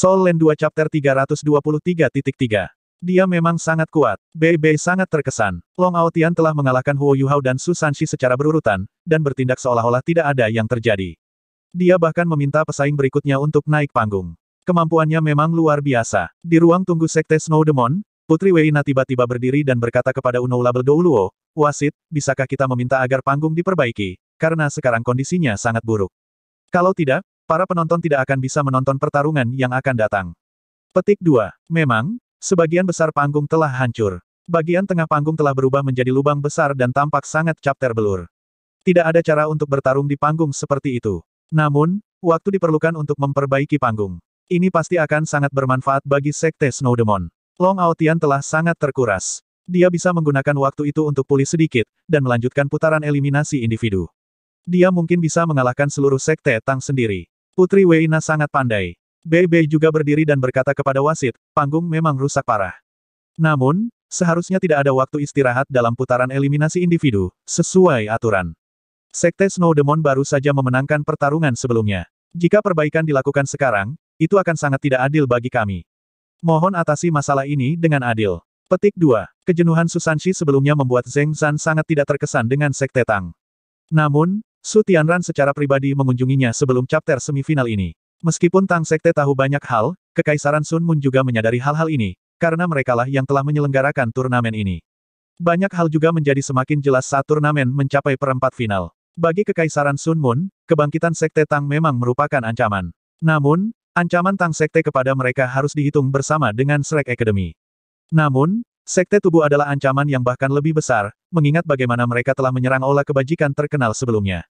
Soul Land 2 Chapter 323.3 Dia memang sangat kuat. Bei sangat terkesan. Long Aotian telah mengalahkan Huo Yuhao dan Su Sanshi secara berurutan, dan bertindak seolah-olah tidak ada yang terjadi. Dia bahkan meminta pesaing berikutnya untuk naik panggung. Kemampuannya memang luar biasa. Di ruang tunggu Sekte Snow Demon, Putri Weina tiba-tiba berdiri dan berkata kepada Unoulable Douluo, Wasit, bisakah kita meminta agar panggung diperbaiki, karena sekarang kondisinya sangat buruk. Kalau tidak, para penonton tidak akan bisa menonton pertarungan yang akan datang. Petik 2. Memang, sebagian besar panggung telah hancur. Bagian tengah panggung telah berubah menjadi lubang besar dan tampak sangat cap terbelur. Tidak ada cara untuk bertarung di panggung seperti itu. Namun, waktu diperlukan untuk memperbaiki panggung. Ini pasti akan sangat bermanfaat bagi Sekte Snowdemon. Long Aotian telah sangat terkuras. Dia bisa menggunakan waktu itu untuk pulih sedikit, dan melanjutkan putaran eliminasi individu. Dia mungkin bisa mengalahkan seluruh Sekte Tang sendiri. Putri Weina sangat pandai. Bei juga berdiri dan berkata kepada wasit, panggung memang rusak parah. Namun, seharusnya tidak ada waktu istirahat dalam putaran eliminasi individu, sesuai aturan. Sekte Snow Demon baru saja memenangkan pertarungan sebelumnya. Jika perbaikan dilakukan sekarang, itu akan sangat tidak adil bagi kami. Mohon atasi masalah ini dengan adil. Petik 2. Kejenuhan Susanshi sebelumnya membuat Zheng Zan sangat tidak terkesan dengan Sekte Tang. Namun, Su Tianran secara pribadi mengunjunginya sebelum chapter semifinal ini. Meskipun Tang Sekte tahu banyak hal, Kekaisaran Sun Mun juga menyadari hal-hal ini, karena merekalah yang telah menyelenggarakan turnamen ini. Banyak hal juga menjadi semakin jelas saat turnamen mencapai perempat final. Bagi Kekaisaran Sun Mun, kebangkitan Sekte Tang memang merupakan ancaman. Namun, ancaman Tang Sekte kepada mereka harus dihitung bersama dengan Shrek Academy. Namun, Sekte tubuh adalah ancaman yang bahkan lebih besar, mengingat bagaimana mereka telah menyerang olah kebajikan terkenal sebelumnya.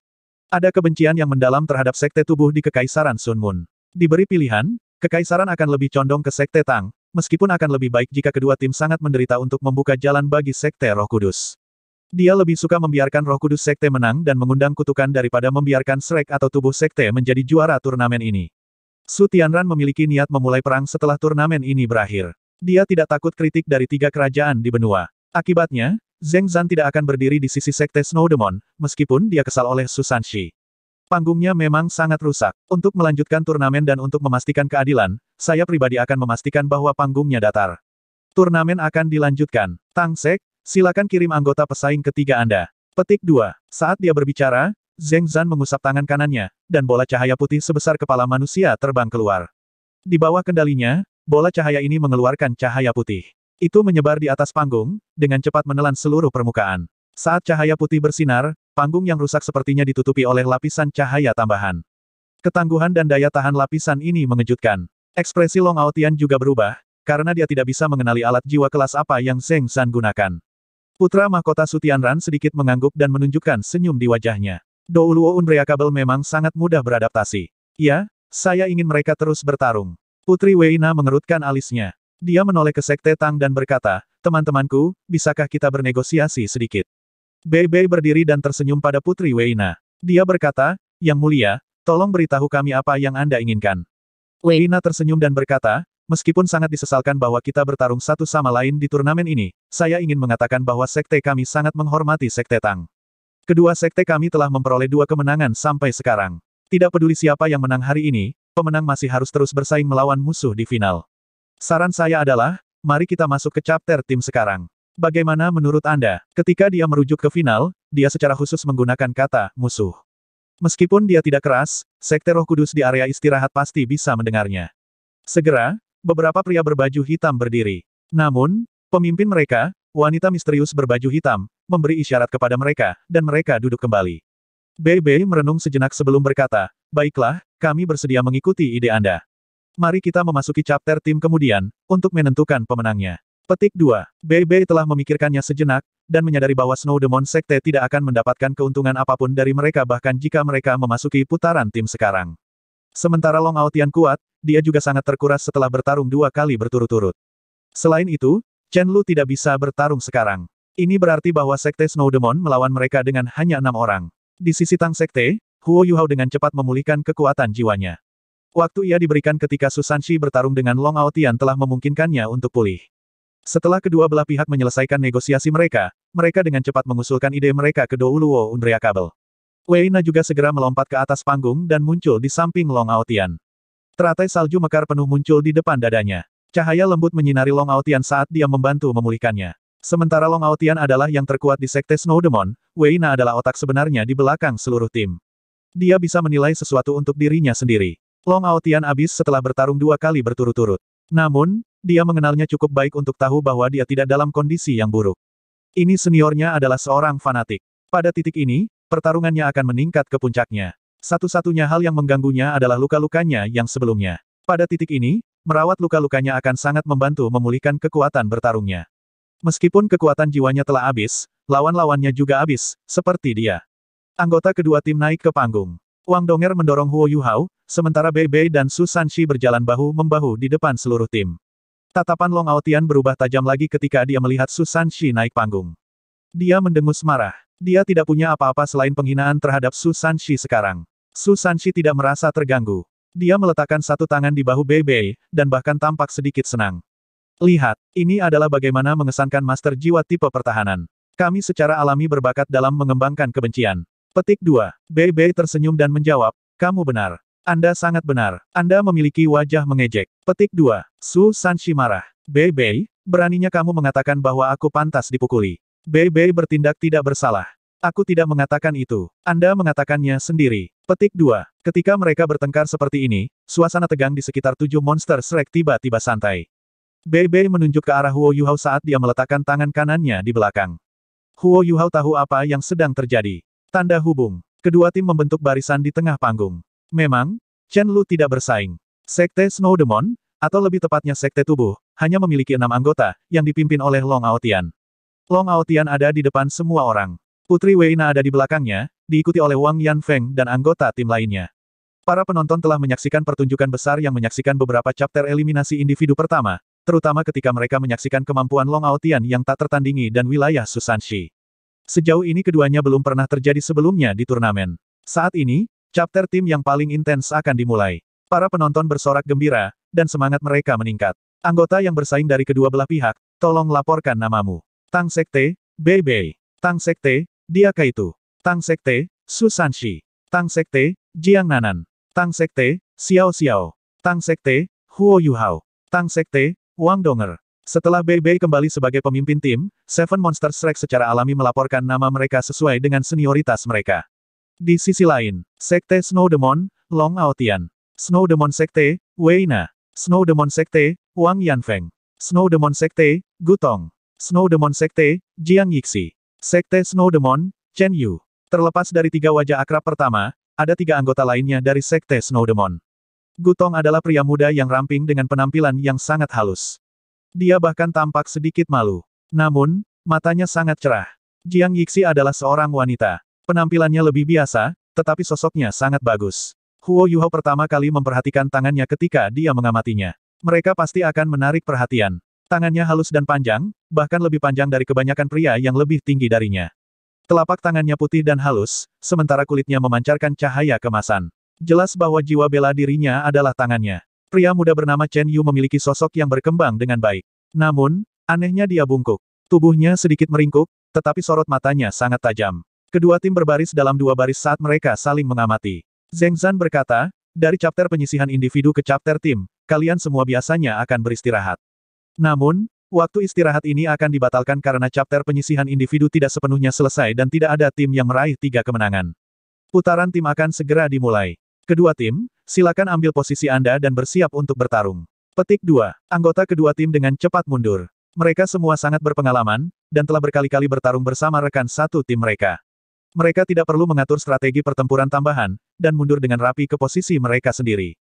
Ada kebencian yang mendalam terhadap sekte tubuh di Kekaisaran Sun Mun. Diberi pilihan, Kekaisaran akan lebih condong ke sekte Tang, meskipun akan lebih baik jika kedua tim sangat menderita untuk membuka jalan bagi sekte Roh Kudus. Dia lebih suka membiarkan Roh Kudus sekte menang dan mengundang kutukan daripada membiarkan Shrek atau tubuh sekte menjadi juara turnamen ini. Su Tianran memiliki niat memulai perang setelah turnamen ini berakhir. Dia tidak takut kritik dari tiga kerajaan di benua. Akibatnya, Zheng Zan tidak akan berdiri di sisi Sekte Snowdemon, meskipun dia kesal oleh Susanshi. Panggungnya memang sangat rusak. Untuk melanjutkan turnamen dan untuk memastikan keadilan, saya pribadi akan memastikan bahwa panggungnya datar. Turnamen akan dilanjutkan. Tang Sek, silakan kirim anggota pesaing ketiga Anda. Petik 2. Saat dia berbicara, Zheng Zan mengusap tangan kanannya, dan bola cahaya putih sebesar kepala manusia terbang keluar. Di bawah kendalinya, Bola cahaya ini mengeluarkan cahaya putih. Itu menyebar di atas panggung, dengan cepat menelan seluruh permukaan. Saat cahaya putih bersinar, panggung yang rusak sepertinya ditutupi oleh lapisan cahaya tambahan. Ketangguhan dan daya tahan lapisan ini mengejutkan. Ekspresi Long Aotian juga berubah, karena dia tidak bisa mengenali alat jiwa kelas apa yang Zheng San gunakan. Putra mahkota Sutianran sedikit mengangguk dan menunjukkan senyum di wajahnya. Douluo Unbreakable memang sangat mudah beradaptasi. Ya, saya ingin mereka terus bertarung. Putri Weina mengerutkan alisnya. Dia menoleh ke Sekte Tang dan berkata, teman-temanku, bisakah kita bernegosiasi sedikit? Bei berdiri dan tersenyum pada Putri Weina. Dia berkata, Yang mulia, tolong beritahu kami apa yang Anda inginkan. Weina tersenyum dan berkata, Meskipun sangat disesalkan bahwa kita bertarung satu sama lain di turnamen ini, saya ingin mengatakan bahwa sekte kami sangat menghormati Sekte Tang. Kedua sekte kami telah memperoleh dua kemenangan sampai sekarang. Tidak peduli siapa yang menang hari ini, pemenang masih harus terus bersaing melawan musuh di final. Saran saya adalah, mari kita masuk ke chapter tim sekarang. Bagaimana menurut Anda? Ketika dia merujuk ke final, dia secara khusus menggunakan kata musuh. Meskipun dia tidak keras, Sekte Roh Kudus di area istirahat pasti bisa mendengarnya. Segera, beberapa pria berbaju hitam berdiri. Namun, pemimpin mereka, wanita misterius berbaju hitam, memberi isyarat kepada mereka, dan mereka duduk kembali. Bei merenung sejenak sebelum berkata, baiklah, kami bersedia mengikuti ide Anda. Mari kita memasuki chapter tim kemudian, untuk menentukan pemenangnya. Petik 2. Bei telah memikirkannya sejenak, dan menyadari bahwa Snow Demon Sekte tidak akan mendapatkan keuntungan apa pun dari mereka bahkan jika mereka memasuki putaran tim sekarang. Sementara Long Aotian kuat, dia juga sangat terkuras setelah bertarung dua kali berturut-turut. Selain itu, Chen Lu tidak bisa bertarung sekarang. Ini berarti bahwa Sekte Snow Demon melawan mereka dengan hanya enam orang. Di sisi Tang Sekte, Huo Yuhao dengan cepat memulihkan kekuatan jiwanya. Waktu ia diberikan ketika Susanshi bertarung dengan Long Aotian telah memungkinkannya untuk pulih. Setelah kedua belah pihak menyelesaikan negosiasi mereka, mereka dengan cepat mengusulkan ide mereka ke Douluo Undreakable. Wei Na juga segera melompat ke atas panggung dan muncul di samping Long Aotian. Teratai salju mekar penuh muncul di depan dadanya. Cahaya lembut menyinari Long Aotian saat dia membantu memulihkannya. Sementara Long Aotian adalah yang terkuat di Sekte Snow Demon, Wei Na adalah otak sebenarnya di belakang seluruh tim. Dia bisa menilai sesuatu untuk dirinya sendiri. Long Aotian habis setelah bertarung dua kali berturut-turut. Namun, dia mengenalnya cukup baik untuk tahu bahwa dia tidak dalam kondisi yang buruk. Ini seniornya adalah seorang fanatik. Pada titik ini, pertarungannya akan meningkat ke puncaknya. Satu-satunya hal yang mengganggunya adalah luka-lukanya yang sebelumnya. Pada titik ini, merawat luka-lukanya akan sangat membantu memulihkan kekuatan bertarungnya. Meskipun kekuatan jiwanya telah habis, lawan-lawannya juga habis, seperti dia. Anggota kedua tim naik ke panggung. Wang Donger mendorong Huo Yuhao, sementara Bei Bei dan Su Sanxi berjalan bahu-membahu di depan seluruh tim. Tatapan Long Aotian berubah tajam lagi ketika dia melihat Su Sanxi naik panggung. Dia mendengus marah. Dia tidak punya apa-apa selain penghinaan terhadap Su Sanxi sekarang. Su Sanxi tidak merasa terganggu. Dia meletakkan satu tangan di bahu Bei Bei, dan bahkan tampak sedikit senang. Lihat, ini adalah bagaimana mengesankan master jiwa tipe pertahanan. Kami secara alami berbakat dalam mengembangkan kebencian. Petik 2. Bei Bei tersenyum dan menjawab, kamu benar. Anda sangat benar. Anda memiliki wajah mengejek. Petik 2. Su Sanshi marah. Bei, beraninya kamu mengatakan bahwa aku pantas dipukuli. Bei bertindak tidak bersalah. Aku tidak mengatakan itu. Anda mengatakannya sendiri. Petik 2. Ketika mereka bertengkar seperti ini, suasana tegang di sekitar tujuh monster Shrek tiba-tiba santai. Bei menunjuk ke arah Huo Yuhao saat dia meletakkan tangan kanannya di belakang. Huo Yuhao tahu apa yang sedang terjadi. Tanda hubung. Kedua tim membentuk barisan di tengah panggung. Memang, Chen Lu tidak bersaing. Sekte Snow Demon, atau lebih tepatnya Sekte Tubuh, hanya memiliki enam anggota, yang dipimpin oleh Long Aotian. Long Aotian ada di depan semua orang. Putri Weina ada di belakangnya, diikuti oleh Wang Yanfeng dan anggota tim lainnya. Para penonton telah menyaksikan pertunjukan besar yang menyaksikan beberapa chapter eliminasi individu pertama, terutama ketika mereka menyaksikan kemampuan Long Aotian yang tak tertandingi dan wilayah Susanshi. Sejauh ini keduanya belum pernah terjadi sebelumnya di turnamen. Saat ini, chapter tim yang paling intens akan dimulai. Para penonton bersorak gembira, dan semangat mereka meningkat. Anggota yang bersaing dari kedua belah pihak, tolong laporkan namamu. Tang Sekte, Bei Bei. Tang Sekte, Dia Kaitu. Tang Sekte, Susanshi. Tang Sekte, Jiang Nanan. Tang Sekte, Xiao Xiao. Tang Sekte, Huo Yuhao. Tang Sekte, Wang Donger. Setelah Bei Bei kembali sebagai pemimpin tim, Seven Monster Strike secara alami melaporkan nama mereka sesuai dengan senioritas mereka. Di sisi lain, Sekte Snow Demon, Long Aotian. Snow Demon Sekte, Wei Na. Snow Demon Sekte, Wang Yanfeng. Snow Demon Sekte, Gutong. Snow Demon Sekte, Jiang Yixi. Sekte Snow Demon, Chen Yu. Terlepas dari tiga wajah akrab pertama, ada tiga anggota lainnya dari Sekte Snow Demon. Gutong adalah pria muda yang ramping dengan penampilan yang sangat halus. Dia bahkan tampak sedikit malu. Namun, matanya sangat cerah. Jiang Yixi adalah seorang wanita. Penampilannya lebih biasa, tetapi sosoknya sangat bagus. Huo Yuhao pertama kali memperhatikan tangannya ketika dia mengamatinya. Mereka pasti akan menarik perhatian. Tangannya halus dan panjang, bahkan lebih panjang dari kebanyakan pria yang lebih tinggi darinya. Telapak tangannya putih dan halus, sementara kulitnya memancarkan cahaya kemasan. Jelas bahwa jiwa bela dirinya adalah tangannya. Pria muda bernama Chen Yu memiliki sosok yang berkembang dengan baik. Namun, anehnya dia bungkuk. Tubuhnya sedikit meringkuk, tetapi sorot matanya sangat tajam. Kedua tim berbaris dalam dua baris saat mereka saling mengamati. Zheng Zan berkata, dari chapter penyisihan individu ke chapter tim, kalian semua biasanya akan beristirahat. Namun, waktu istirahat ini akan dibatalkan karena chapter penyisihan individu tidak sepenuhnya selesai dan tidak ada tim yang meraih tiga kemenangan. Putaran tim akan segera dimulai. Kedua tim, silakan ambil posisi Anda dan bersiap untuk bertarung. Petik 2. Anggota kedua tim dengan cepat mundur. Mereka semua sangat berpengalaman, dan telah berkali-kali bertarung bersama rekan satu tim mereka. Mereka tidak perlu mengatur strategi pertempuran tambahan, dan mundur dengan rapi ke posisi mereka sendiri.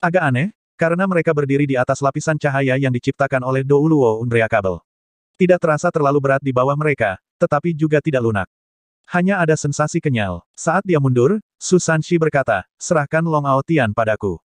Agak aneh, karena mereka berdiri di atas lapisan cahaya yang diciptakan oleh Douluo Unbreakable. Tidak terasa terlalu berat di bawah mereka, tetapi juga tidak lunak. Hanya ada sensasi kenyal. Saat dia mundur, Su Sanshi berkata, serahkan Long Aotian padaku.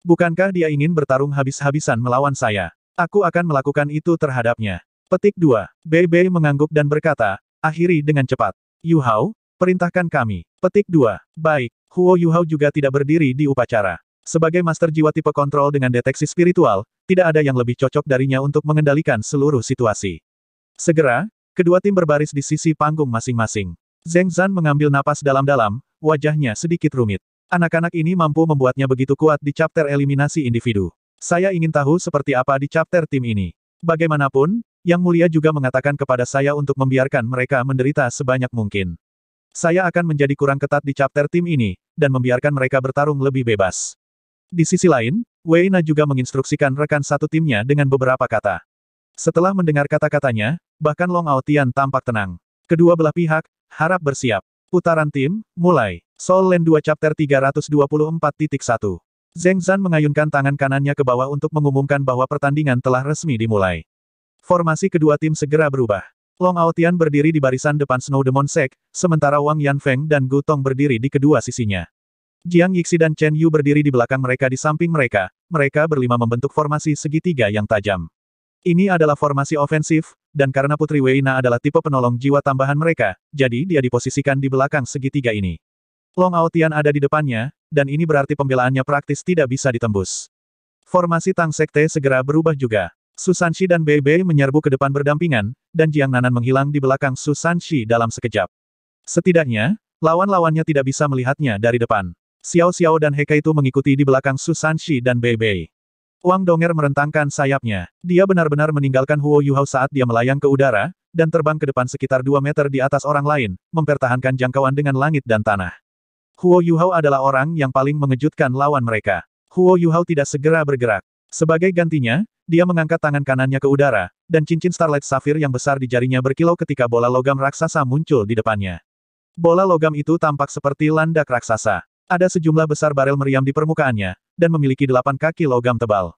Bukankah dia ingin bertarung habis-habisan melawan saya? Aku akan melakukan itu terhadapnya. Petik 2. Bei Bei mengangguk dan berkata, akhiri dengan cepat. Yu Hao, perintahkan kami. Petik 2. Baik, Huo Yu Hao juga tidak berdiri di upacara. Sebagai master jiwa tipe kontrol dengan deteksi spiritual, tidak ada yang lebih cocok darinya untuk mengendalikan seluruh situasi. Segera, kedua tim berbaris di sisi panggung masing-masing. Zheng Zan mengambil napas dalam-dalam, wajahnya sedikit rumit. Anak-anak ini mampu membuatnya begitu kuat di chapter eliminasi individu. Saya ingin tahu seperti apa di chapter tim ini. Bagaimanapun, Yang Mulia juga mengatakan kepada saya untuk membiarkan mereka menderita sebanyak mungkin. Saya akan menjadi kurang ketat di chapter tim ini, dan membiarkan mereka bertarung lebih bebas. Di sisi lain, Wei Na juga menginstruksikan rekan satu timnya dengan beberapa kata. Setelah mendengar kata-katanya, bahkan Long Aotian tampak tenang. Kedua belah pihak, harap bersiap. Putaran tim, mulai. Soul Land 2 Chapter 324.1 Zheng Zan mengayunkan tangan kanannya ke bawah untuk mengumumkan bahwa pertandingan telah resmi dimulai. Formasi kedua tim segera berubah. Long Aotian berdiri di barisan depan Snow Demon Sek, sementara Wang Yanfeng dan Gu Tong berdiri di kedua sisinya. Jiang Yixi dan Chen Yu berdiri di belakang mereka di samping mereka, mereka berlima membentuk formasi segitiga yang tajam. Ini adalah formasi ofensif, dan karena Putri Weina adalah tipe penolong jiwa tambahan mereka, jadi dia diposisikan di belakang segitiga ini. Long Aotian ada di depannya, dan ini berarti pembelaannya praktis tidak bisa ditembus. Formasi Tang Sekte segera berubah juga. Susanshi dan Bebe menyerbu ke depan berdampingan, dan Jiang Nanan menghilang di belakang Susanshi dalam sekejap. Setidaknya, lawan-lawannya tidak bisa melihatnya dari depan. Xiao Xiao dan Heka itu mengikuti di belakang Susanshi dan Bebe. Wang Donger merentangkan sayapnya. Dia benar-benar meninggalkan Huo Yuhao saat dia melayang ke udara, dan terbang ke depan sekitar 2 meter di atas orang lain, mempertahankan jangkauan dengan langit dan tanah. Huo Yuhao adalah orang yang paling mengejutkan lawan mereka. Huo Yuhao tidak segera bergerak. Sebagai gantinya, dia mengangkat tangan kanannya ke udara, dan cincin Starlight Sapphire yang besar di jarinya berkilau ketika bola logam raksasa muncul di depannya. Bola logam itu tampak seperti landak raksasa. Ada sejumlah besar barel meriam di permukaannya, dan memiliki delapan kaki logam tebal.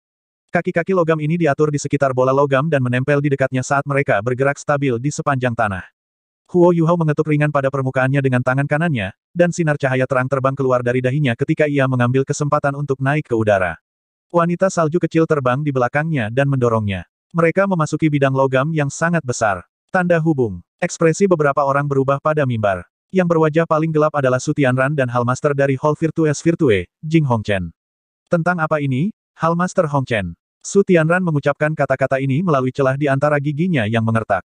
Kaki-kaki logam ini diatur di sekitar bola logam dan menempel di dekatnya saat mereka bergerak stabil di sepanjang tanah. Huo Yuhao mengetuk ringan pada permukaannya dengan tangan kanannya, dan sinar cahaya terang terbang keluar dari dahinya ketika ia mengambil kesempatan untuk naik ke udara. Wanita salju kecil terbang di belakangnya dan mendorongnya. Mereka memasuki bidang logam yang sangat besar. Tanda hubung. Ekspresi beberapa orang berubah pada mimbar. Yang berwajah paling gelap adalah Sutianran dan Hallmaster dari Hall Virtues Virtue, Jing Hongchen. Tentang apa ini? Hallmaster Hongchen. Sutianran mengucapkan kata-kata ini melalui celah di antara giginya yang mengertak.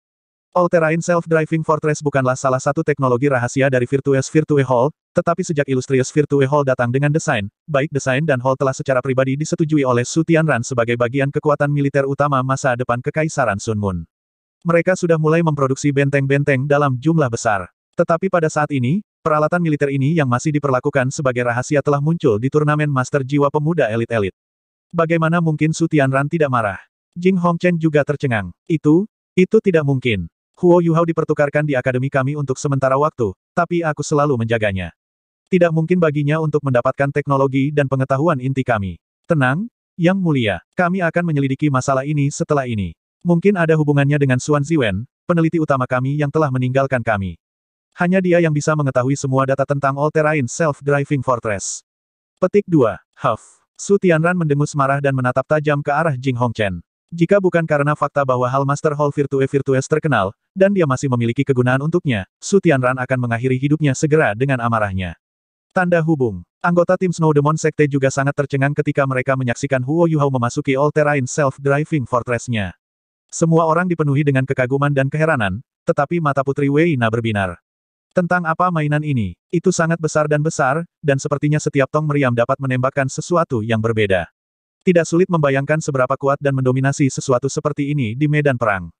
All-Terrain Self-Driving Fortress bukanlah salah satu teknologi rahasia dari Virtues Virtue Hall, tetapi sejak Illustrious Virtue Hall datang dengan desain, baik desain dan hall telah secara pribadi disetujui oleh Su Tianran sebagai bagian kekuatan militer utama masa depan Kekaisaran Sun Moon. Mereka sudah mulai memproduksi benteng-benteng dalam jumlah besar. Tetapi pada saat ini, peralatan militer ini yang masih diperlakukan sebagai rahasia telah muncul di turnamen Master Jiwa Pemuda Elit-Elit. Bagaimana mungkin Su Tianran tidak marah? Jing Hongchen juga tercengang. Itu, itu tidak mungkin. Huo Yuhao dipertukarkan di akademi kami untuk sementara waktu, tapi aku selalu menjaganya. Tidak mungkin baginya untuk mendapatkan teknologi dan pengetahuan inti kami. Tenang, Yang Mulia, kami akan menyelidiki masalah ini setelah ini. Mungkin ada hubungannya dengan Suan Ziwen, peneliti utama kami yang telah meninggalkan kami. Hanya dia yang bisa mengetahui semua data tentang All Terrain Self-Driving Fortress. Petik 2. Huff. Su Tianran mendengus marah dan menatap tajam ke arah Jing Hongchen. Jika bukan karena fakta bahwa Hal Master Hall Virtue Virtues terkenal, dan dia masih memiliki kegunaan untuknya, Su Tianran akan mengakhiri hidupnya segera dengan amarahnya. Tanda hubung. Anggota tim Snow Demon Sekte juga sangat tercengang ketika mereka menyaksikan Huo Yuhao memasuki all-terrain self-driving fortress-nya. Semua orang dipenuhi dengan kekaguman dan keheranan, tetapi mata Putri Wei Na berbinar. Tentang apa mainan ini? Itu sangat besar dan besar, dan sepertinya setiap tong meriam dapat menembakkan sesuatu yang berbeda. Tidak sulit membayangkan seberapa kuat dan mendominasi sesuatu seperti ini di medan perang.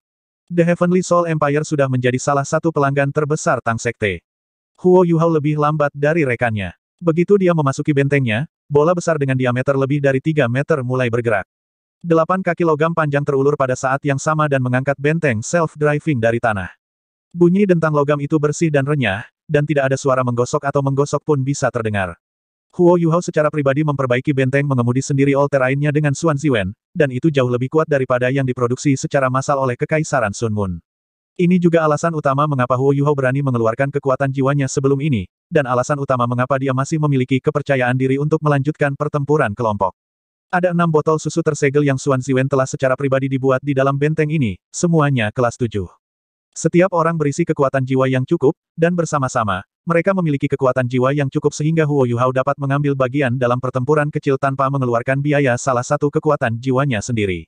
The Heavenly Soul Empire sudah menjadi salah satu pelanggan terbesar Tang Sekte. Huo Yuhao lebih lambat dari rekannya. Begitu dia memasuki bentengnya, bola besar dengan diameter lebih dari 3 meter mulai bergerak. Delapan kaki logam panjang terulur pada saat yang sama dan mengangkat benteng self-driving dari tanah. Bunyi dentang logam itu bersih dan renyah, dan tidak ada suara menggosok atau menggosok pun bisa terdengar. Huo Yuhao secara pribadi memperbaiki benteng mengemudi sendiri all terrainnya dengan Suan Ziwen, dan itu jauh lebih kuat daripada yang diproduksi secara massal oleh Kekaisaran Sun Moon. Ini juga alasan utama mengapa Huo Yuhao berani mengeluarkan kekuatan jiwanya sebelum ini, dan alasan utama mengapa dia masih memiliki kepercayaan diri untuk melanjutkan pertempuran kelompok. Ada enam botol susu tersegel yang Suan Ziwen telah secara pribadi dibuat di dalam benteng ini, semuanya kelas tujuh. Setiap orang berisi kekuatan jiwa yang cukup, dan bersama-sama, mereka memiliki kekuatan jiwa yang cukup sehingga Huo Yuhao dapat mengambil bagian dalam pertempuran kecil tanpa mengeluarkan biaya salah satu kekuatan jiwanya sendiri.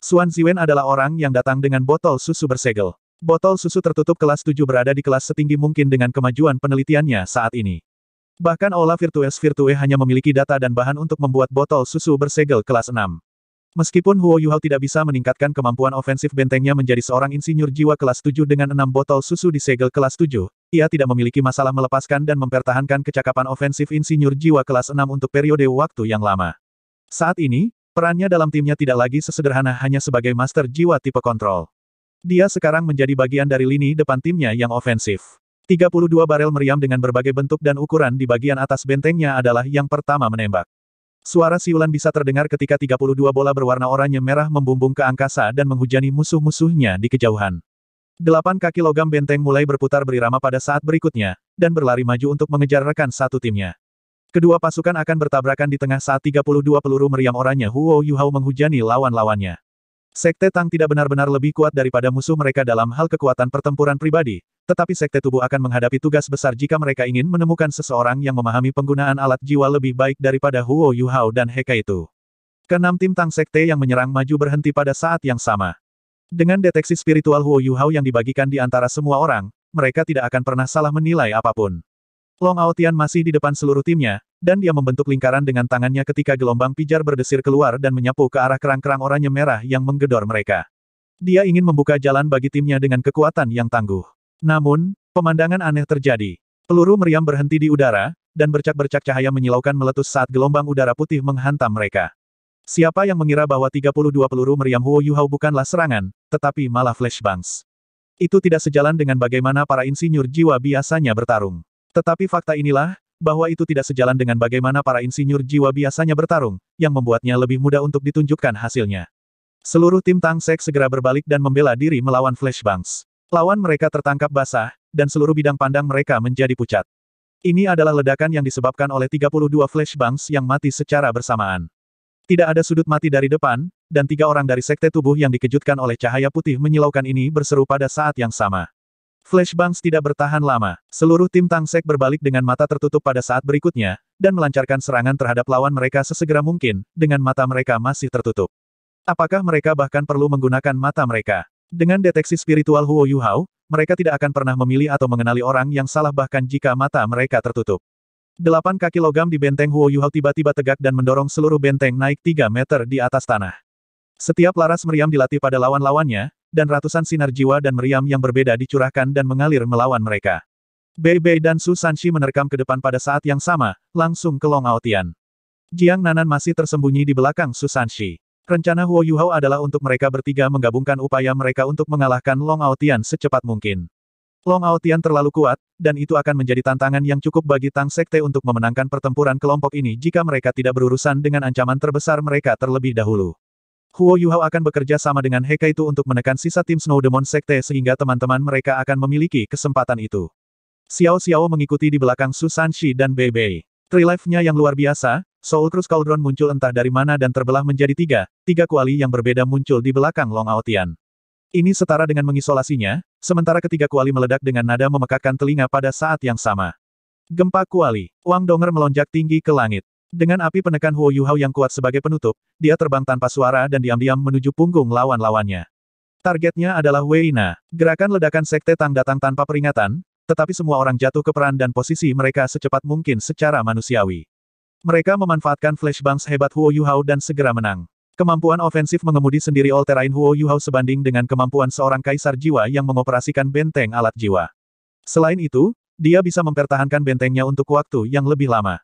Suan Ziwen adalah orang yang datang dengan botol susu bersegel. Botol susu tertutup kelas 7 berada di kelas setinggi mungkin dengan kemajuan penelitiannya saat ini. Bahkan Aula Virtues Virtue hanya memiliki data dan bahan untuk membuat botol susu bersegel kelas 6. Meskipun Huo Yuhao tidak bisa meningkatkan kemampuan ofensif bentengnya menjadi seorang insinyur jiwa kelas 7 dengan 6 botol susu di segel kelas 7, ia tidak memiliki masalah melepaskan dan mempertahankan kecakapan ofensif insinyur jiwa kelas 6 untuk periode waktu yang lama. Saat ini, perannya dalam timnya tidak lagi sesederhana hanya sebagai master jiwa tipe kontrol. Dia sekarang menjadi bagian dari lini depan timnya yang ofensif. 32 barel meriam dengan berbagai bentuk dan ukuran di bagian atas bentengnya adalah yang pertama menembak. Suara siulan bisa terdengar ketika 32 bola berwarna oranye merah membumbung ke angkasa dan menghujani musuh-musuhnya di kejauhan. Delapan kaki logam benteng mulai berputar berirama pada saat berikutnya, dan berlari maju untuk mengejar rekan satu timnya. Kedua pasukan akan bertabrakan di tengah saat 32 peluru meriam oranye Huo Yuhao menghujani lawan-lawannya. Sekte Tang tidak benar-benar lebih kuat daripada musuh mereka dalam hal kekuatan pertempuran pribadi, tetapi Sekte Tubuh akan menghadapi tugas besar jika mereka ingin menemukan seseorang yang memahami penggunaan alat jiwa lebih baik daripada Huo Yuhao dan Heka itu. Kenam tim Tang Sekte yang menyerang maju berhenti pada saat yang sama. Dengan deteksi spiritual Huo Yuhao yang dibagikan di antara semua orang, mereka tidak akan pernah salah menilai apa pun. Long Aotian masih di depan seluruh timnya, dan dia membentuk lingkaran dengan tangannya ketika gelombang pijar berdesir keluar dan menyapu ke arah kerang-kerang oranye merah yang menggedor mereka. Dia ingin membuka jalan bagi timnya dengan kekuatan yang tangguh. Namun, pemandangan aneh terjadi. Peluru meriam berhenti di udara, dan bercak-bercak cahaya menyilaukan meletus saat gelombang udara putih menghantam mereka. Siapa yang mengira bahwa 32 peluru meriam Huo Yuhao bukanlah serangan, tetapi malah flashbangs. Itu tidak sejalan dengan bagaimana para insinyur jiwa biasanya bertarung. Tetapi fakta inilah, bahwa itu tidak sejalan dengan bagaimana para insinyur jiwa biasanya bertarung, yang membuatnya lebih mudah untuk ditunjukkan hasilnya. Seluruh tim Tangsek segera berbalik dan membela diri melawan flashbangs. Lawan mereka tertangkap basah, dan seluruh bidang pandang mereka menjadi pucat. Ini adalah ledakan yang disebabkan oleh 32 flashbangs yang mati secara bersamaan. Tidak ada sudut mati dari depan, dan tiga orang dari sekte tubuh yang dikejutkan oleh cahaya putih menyilaukan ini berseru pada saat yang sama. Flashbangs tidak bertahan lama. Seluruh tim Tangsek berbalik dengan mata tertutup pada saat berikutnya, dan melancarkan serangan terhadap lawan mereka sesegera mungkin, dengan mata mereka masih tertutup. Apakah mereka bahkan perlu menggunakan mata mereka? Dengan deteksi spiritual Huo Yuhao, mereka tidak akan pernah memilih atau mengenali orang yang salah bahkan jika mata mereka tertutup. Delapan kaki logam di benteng Huo Yuhao tiba-tiba tegak dan mendorong seluruh benteng naik tiga meter di atas tanah. Setiap laras meriam dilatih pada lawan-lawannya, dan ratusan sinar jiwa dan meriam yang berbeda dicurahkan dan mengalir melawan mereka. Bei Bei dan Su Sanshi menerkam ke depan pada saat yang sama, langsung ke Long Aotian. Jiang Nanan masih tersembunyi di belakang Su Sanshi. Rencana Huo Yuhao adalah untuk mereka bertiga menggabungkan upaya mereka untuk mengalahkan Long Aotian secepat mungkin. Long Aotian terlalu kuat, dan itu akan menjadi tantangan yang cukup bagi Tang Sekte untuk memenangkan pertempuran kelompok ini jika mereka tidak berurusan dengan ancaman terbesar mereka terlebih dahulu. Huo Yuhao akan bekerja sama dengan Heka itu untuk menekan sisa tim Snow Demon Sekte sehingga teman-teman mereka akan memiliki kesempatan itu. Xiao Xiao mengikuti di belakang Su Sanshi dan Bei Bei. Trilife-nya yang luar biasa, Soul Cruise Cauldron muncul entah dari mana dan terbelah menjadi tiga, tiga kuali yang berbeda muncul di belakang Long Aotian. Ini setara dengan mengisolasinya, sementara ketiga kuali meledak dengan nada memekakkan telinga pada saat yang sama. Gempa kuali, Wang Donger melonjak tinggi ke langit. Dengan api penekan Huo Yuhao yang kuat sebagai penutup, dia terbang tanpa suara dan diam-diam menuju punggung lawan-lawannya. Targetnya adalah Wei Na. Gerakan ledakan Sekte Tang datang tanpa peringatan, tetapi semua orang jatuh ke peran dan posisi mereka secepat mungkin secara manusiawi. Mereka memanfaatkan flashbangs hebat Huo Yuhao dan segera menang. Kemampuan ofensif mengemudi sendiri all-terrain Huo Yuhao sebanding dengan kemampuan seorang kaisar jiwa yang mengoperasikan benteng alat jiwa. Selain itu, dia bisa mempertahankan bentengnya untuk waktu yang lebih lama.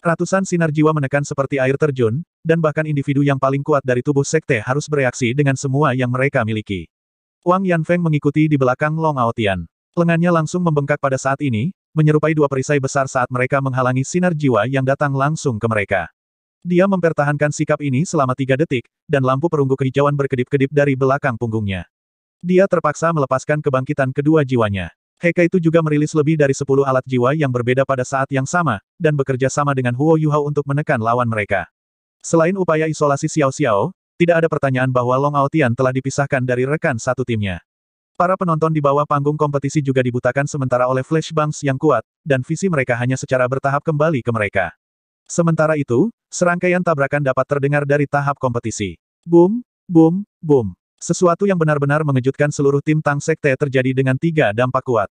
Ratusan sinar jiwa menekan seperti air terjun, dan bahkan individu yang paling kuat dari tubuh sekte harus bereaksi dengan semua yang mereka miliki. Wang Yanfeng mengikuti di belakang Long Aotian. Lengannya langsung membengkak pada saat ini, menyerupai dua perisai besar saat mereka menghalangi sinar jiwa yang datang langsung ke mereka. Dia mempertahankan sikap ini selama tiga detik, dan lampu perunggu kehijauan berkedip-kedip dari belakang punggungnya. Dia terpaksa melepaskan kebangkitan kedua jiwanya. Heka itu juga merilis lebih dari 10 alat jiwa yang berbeda pada saat yang sama, dan bekerja sama dengan Huo Yuhao untuk menekan lawan mereka. Selain upaya isolasi Xiao Xiao, tidak ada pertanyaan bahwa Long Aotian telah dipisahkan dari rekan satu timnya. Para penonton di bawah panggung kompetisi juga dibutakan sementara oleh flashbangs yang kuat, dan visi mereka hanya secara bertahap kembali ke mereka. Sementara itu, serangkaian tabrakan dapat terdengar dari tahap kompetisi. Boom, boom, boom. Sesuatu yang benar-benar mengejutkan seluruh tim Tang Sekte terjadi dengan tiga dampak kuat.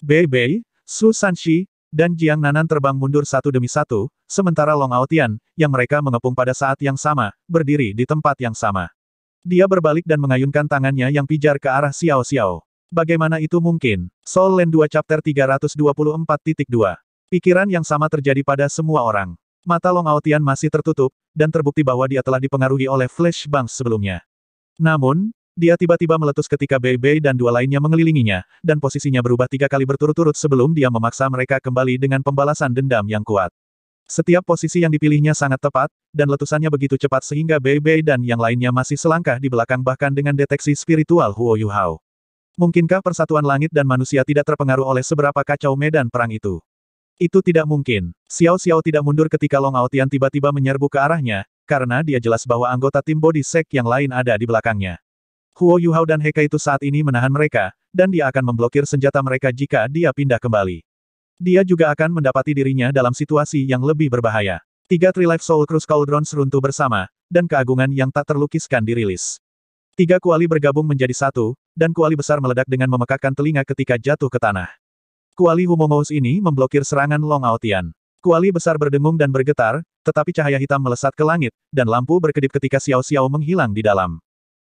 Bei Bei, Su Sanshi, dan Jiang Nanan terbang mundur satu demi satu, sementara Long Aotian, yang mereka mengepung pada saat yang sama, berdiri di tempat yang sama. Dia berbalik dan mengayunkan tangannya yang pijar ke arah Xiao Xiao. Bagaimana itu mungkin? Soul Land 2 Chapter 324.2 Pikiran yang sama terjadi pada semua orang. Mata Long Aotian masih tertutup, dan terbukti bahwa dia telah dipengaruhi oleh flashbang sebelumnya. Namun, dia tiba-tiba meletus ketika Bei Bei dan dua lainnya mengelilinginya, dan posisinya berubah tiga kali berturut-turut sebelum dia memaksa mereka kembali dengan pembalasan dendam yang kuat. Setiap posisi yang dipilihnya sangat tepat, dan letusannya begitu cepat sehingga Bei Bei dan yang lainnya masih selangkah di belakang bahkan dengan deteksi spiritual Huo Yuhao. Mungkinkah persatuan langit dan manusia tidak terpengaruh oleh seberapa kacau medan perang itu? Itu tidak mungkin. Xiao Xiao tidak mundur ketika Long Aotian tiba-tiba menyerbu ke arahnya, karena dia jelas bahwa anggota tim body sek yang lain ada di belakangnya. Huo Yuhao dan Heka itu saat ini menahan mereka, dan dia akan memblokir senjata mereka jika dia pindah kembali. Dia juga akan mendapati dirinya dalam situasi yang lebih berbahaya. Tiga Trilife Soul Cruise Cauldrons runtuh bersama, dan keagungan yang tak terlukiskan dirilis. Tiga kuali bergabung menjadi satu, dan kuali besar meledak dengan memekakkan telinga ketika jatuh ke tanah. Kuali Humongous ini memblokir serangan Long Aotian. Kuali besar berdengung dan bergetar, tetapi cahaya hitam melesat ke langit, dan lampu berkedip ketika Xiao Xiao menghilang di dalam.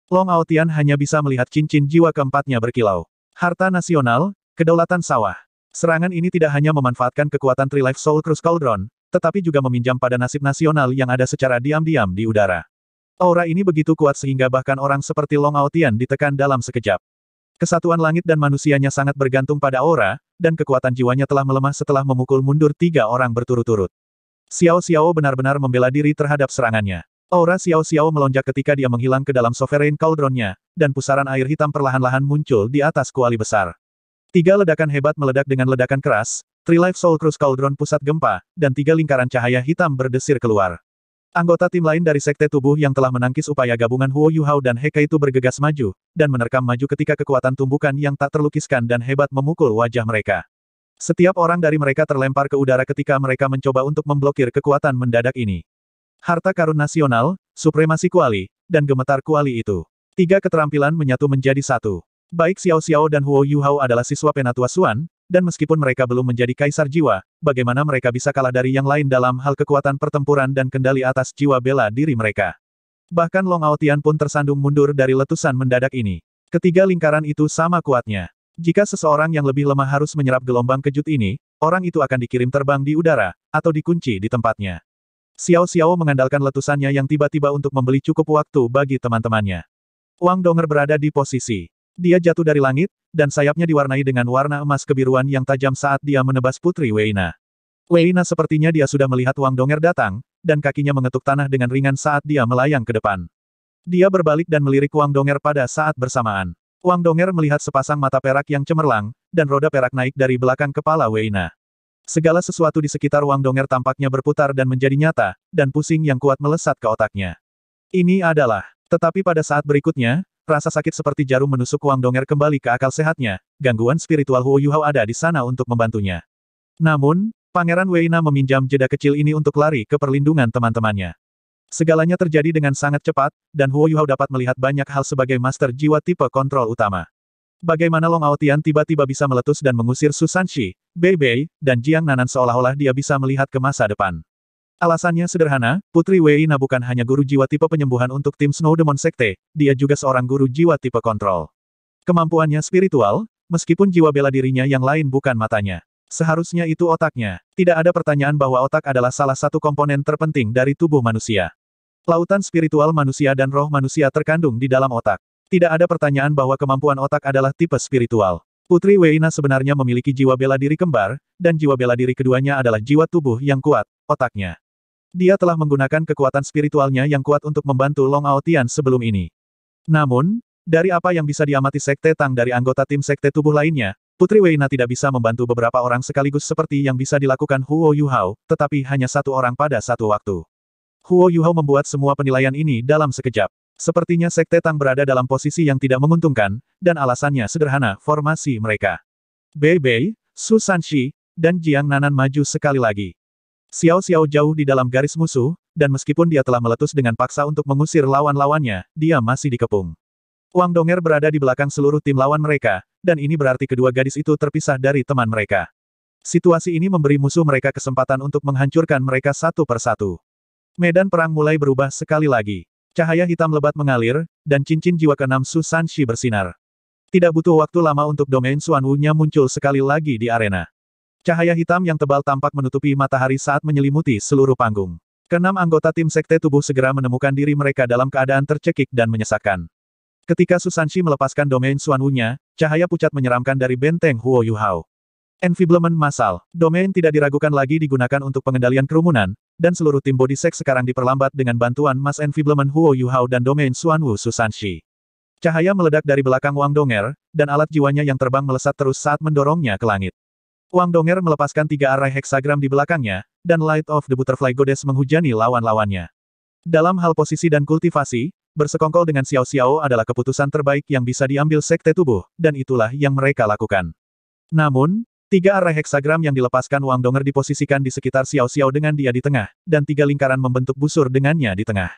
Long Aotian hanya bisa melihat cincin jiwa keempatnya berkilau. Harta nasional, kedaulatan sawah. Serangan ini tidak hanya memanfaatkan kekuatan Trilife Soul Cruise Cauldron, tetapi juga meminjam pada nasib nasional yang ada secara diam-diam di udara. Aura ini begitu kuat sehingga bahkan orang seperti Long Aotian ditekan dalam sekejap. Kesatuan langit dan manusianya sangat bergantung pada aura, dan kekuatan jiwanya telah melemah setelah memukul mundur tiga orang berturut-turut. Xiao Xiao benar-benar membela diri terhadap serangannya. Aura Xiao Xiao melonjak ketika dia menghilang ke dalam sovereign cauldronnya, dan pusaran air hitam perlahan-lahan muncul di atas kuali besar. Tiga ledakan hebat meledak dengan ledakan keras, Trilife Soul Cruise Cauldron pusat gempa, dan tiga lingkaran cahaya hitam berdesir keluar. Anggota tim lain dari sekte tubuh yang telah menangkis upaya gabungan Huo Yuhao dan Heka itu bergegas maju, dan menerkam maju ketika kekuatan tumbukan yang tak terlukiskan dan hebat memukul wajah mereka. Setiap orang dari mereka terlempar ke udara ketika mereka mencoba untuk memblokir kekuatan mendadak ini harta karun nasional, supremasi kuali, dan gemetar kuali itu. Tiga keterampilan menyatu menjadi satu. Baik Xiao Xiao dan Huo Yuhao adalah siswa penatua Suan, dan meskipun mereka belum menjadi kaisar jiwa, bagaimana mereka bisa kalah dari yang lain dalam hal kekuatan pertempuran dan kendali atas jiwa bela diri mereka. Bahkan Long Aotian pun tersandung mundur dari letusan mendadak ini. Ketiga lingkaran itu sama kuatnya. Jika seseorang yang lebih lemah harus menyerap gelombang kejut ini, orang itu akan dikirim terbang di udara, atau dikunci di tempatnya. Xiao Xiao mengandalkan letusannya yang tiba-tiba untuk membeli cukup waktu bagi teman-temannya. Wang Donger berada di posisi. Dia jatuh dari langit, dan sayapnya diwarnai dengan warna emas kebiruan yang tajam saat dia menebas Putri Weina. Weina sepertinya dia sudah melihat Wang Donger datang, dan kakinya mengetuk tanah dengan ringan saat dia melayang ke depan. Dia berbalik dan melirik Wang Donger pada saat bersamaan. Wang Donger melihat sepasang mata perak yang cemerlang, dan roda perak naik dari belakang kepala Weina. Segala sesuatu di sekitar Wang Donger tampaknya berputar dan menjadi nyata, dan pusing yang kuat melesat ke otaknya. Ini adalah. Tetapi pada saat berikutnya, rasa sakit seperti jarum menusuk Wang Donger kembali ke akal sehatnya, gangguan spiritual Huo Yuhao ada di sana untuk membantunya. Namun, Pangeran Weina meminjam jeda kecil ini untuk lari ke perlindungan teman-temannya. Segalanya terjadi dengan sangat cepat, dan Huo Yuhao dapat melihat banyak hal sebagai master jiwa tipe kontrol utama. Bagaimana Long Aotian tiba-tiba bisa meletus dan mengusir Susanshi, Bei Bei, dan Jiang Nanan seolah-olah dia bisa melihat ke masa depan. Alasannya sederhana, Putri Wei Na bukan hanya guru jiwa tipe penyembuhan untuk tim Snow Demon Sekte, dia juga seorang guru jiwa tipe kontrol. Kemampuannya spiritual, meskipun jiwa bela dirinya yang lain bukan matanya. Seharusnya itu otaknya. Tidak ada pertanyaan bahwa otak adalah salah satu komponen terpenting dari tubuh manusia. Lautan spiritual manusia dan roh manusia terkandung di dalam otak. Tidak ada pertanyaan bahwa kemampuan otak adalah tipe spiritual. Putri Weina sebenarnya memiliki jiwa bela diri kembar, dan jiwa bela diri keduanya adalah jiwa tubuh yang kuat, otaknya. Dia telah menggunakan kekuatan spiritualnya yang kuat untuk membantu Long Aotian sebelum ini. Namun, dari apa yang bisa diamati Sekte Tang dari anggota tim Sekte Tubuh lainnya, Putri Weina tidak bisa membantu beberapa orang sekaligus seperti yang bisa dilakukan Huo Yuhao, tetapi hanya satu orang pada satu waktu. Huo Yuhao membuat semua penilaian ini dalam sekejap. Sepertinya Sekte Tang berada dalam posisi yang tidak menguntungkan, dan alasannya sederhana, formasi mereka. Bei Bei, Su Sanxi, dan Jiang Nanan maju sekali lagi. Xiao Xiao jauh di dalam garis musuh, dan meskipun dia telah meletus dengan paksa untuk mengusir lawan-lawannya, dia masih dikepung. Wang Donger berada di belakang seluruh tim lawan mereka, dan ini berarti kedua gadis itu terpisah dari teman mereka. Situasi ini memberi musuh mereka kesempatan untuk menghancurkan mereka satu persatu. Medan perang mulai berubah sekali lagi. Cahaya hitam lebat mengalir, dan cincin jiwa keenam Su Sanshi bersinar. Tidak butuh waktu lama untuk domain Suan Wu-nya muncul sekali lagi di arena. Cahaya hitam yang tebal tampak menutupi matahari saat menyelimuti seluruh panggung. Kenam anggota tim sekte tubuh segera menemukan diri mereka dalam keadaan tercekik dan menyesakan. Ketika Susanshi melepaskan domain Suan Wu-nya, cahaya pucat menyeramkan dari benteng Huo Yuhao. Enfiblement massal, domain tidak diragukan lagi digunakan untuk pengendalian kerumunan, dan seluruh tim body sek sekarang diperlambat dengan bantuan Mas Enfiblement Huo Yuhao dan domain Suan Wu Susanshi. Cahaya meledak dari belakang Wang Donger, dan alat jiwanya yang terbang melesat terus saat mendorongnya ke langit. Wang Donger melepaskan tiga array heksagram di belakangnya, dan Light of the Butterfly Goddess menghujani lawan-lawannya. Dalam hal posisi dan kultivasi, bersekongkol dengan Xiao Xiao adalah keputusan terbaik yang bisa diambil sekte tubuh, dan itulah yang mereka lakukan. Namun, tiga array heksagram yang dilepaskan Wang Donger diposisikan di sekitar Xiao Xiao dengan dia di tengah, dan tiga lingkaran membentuk busur dengannya di tengah.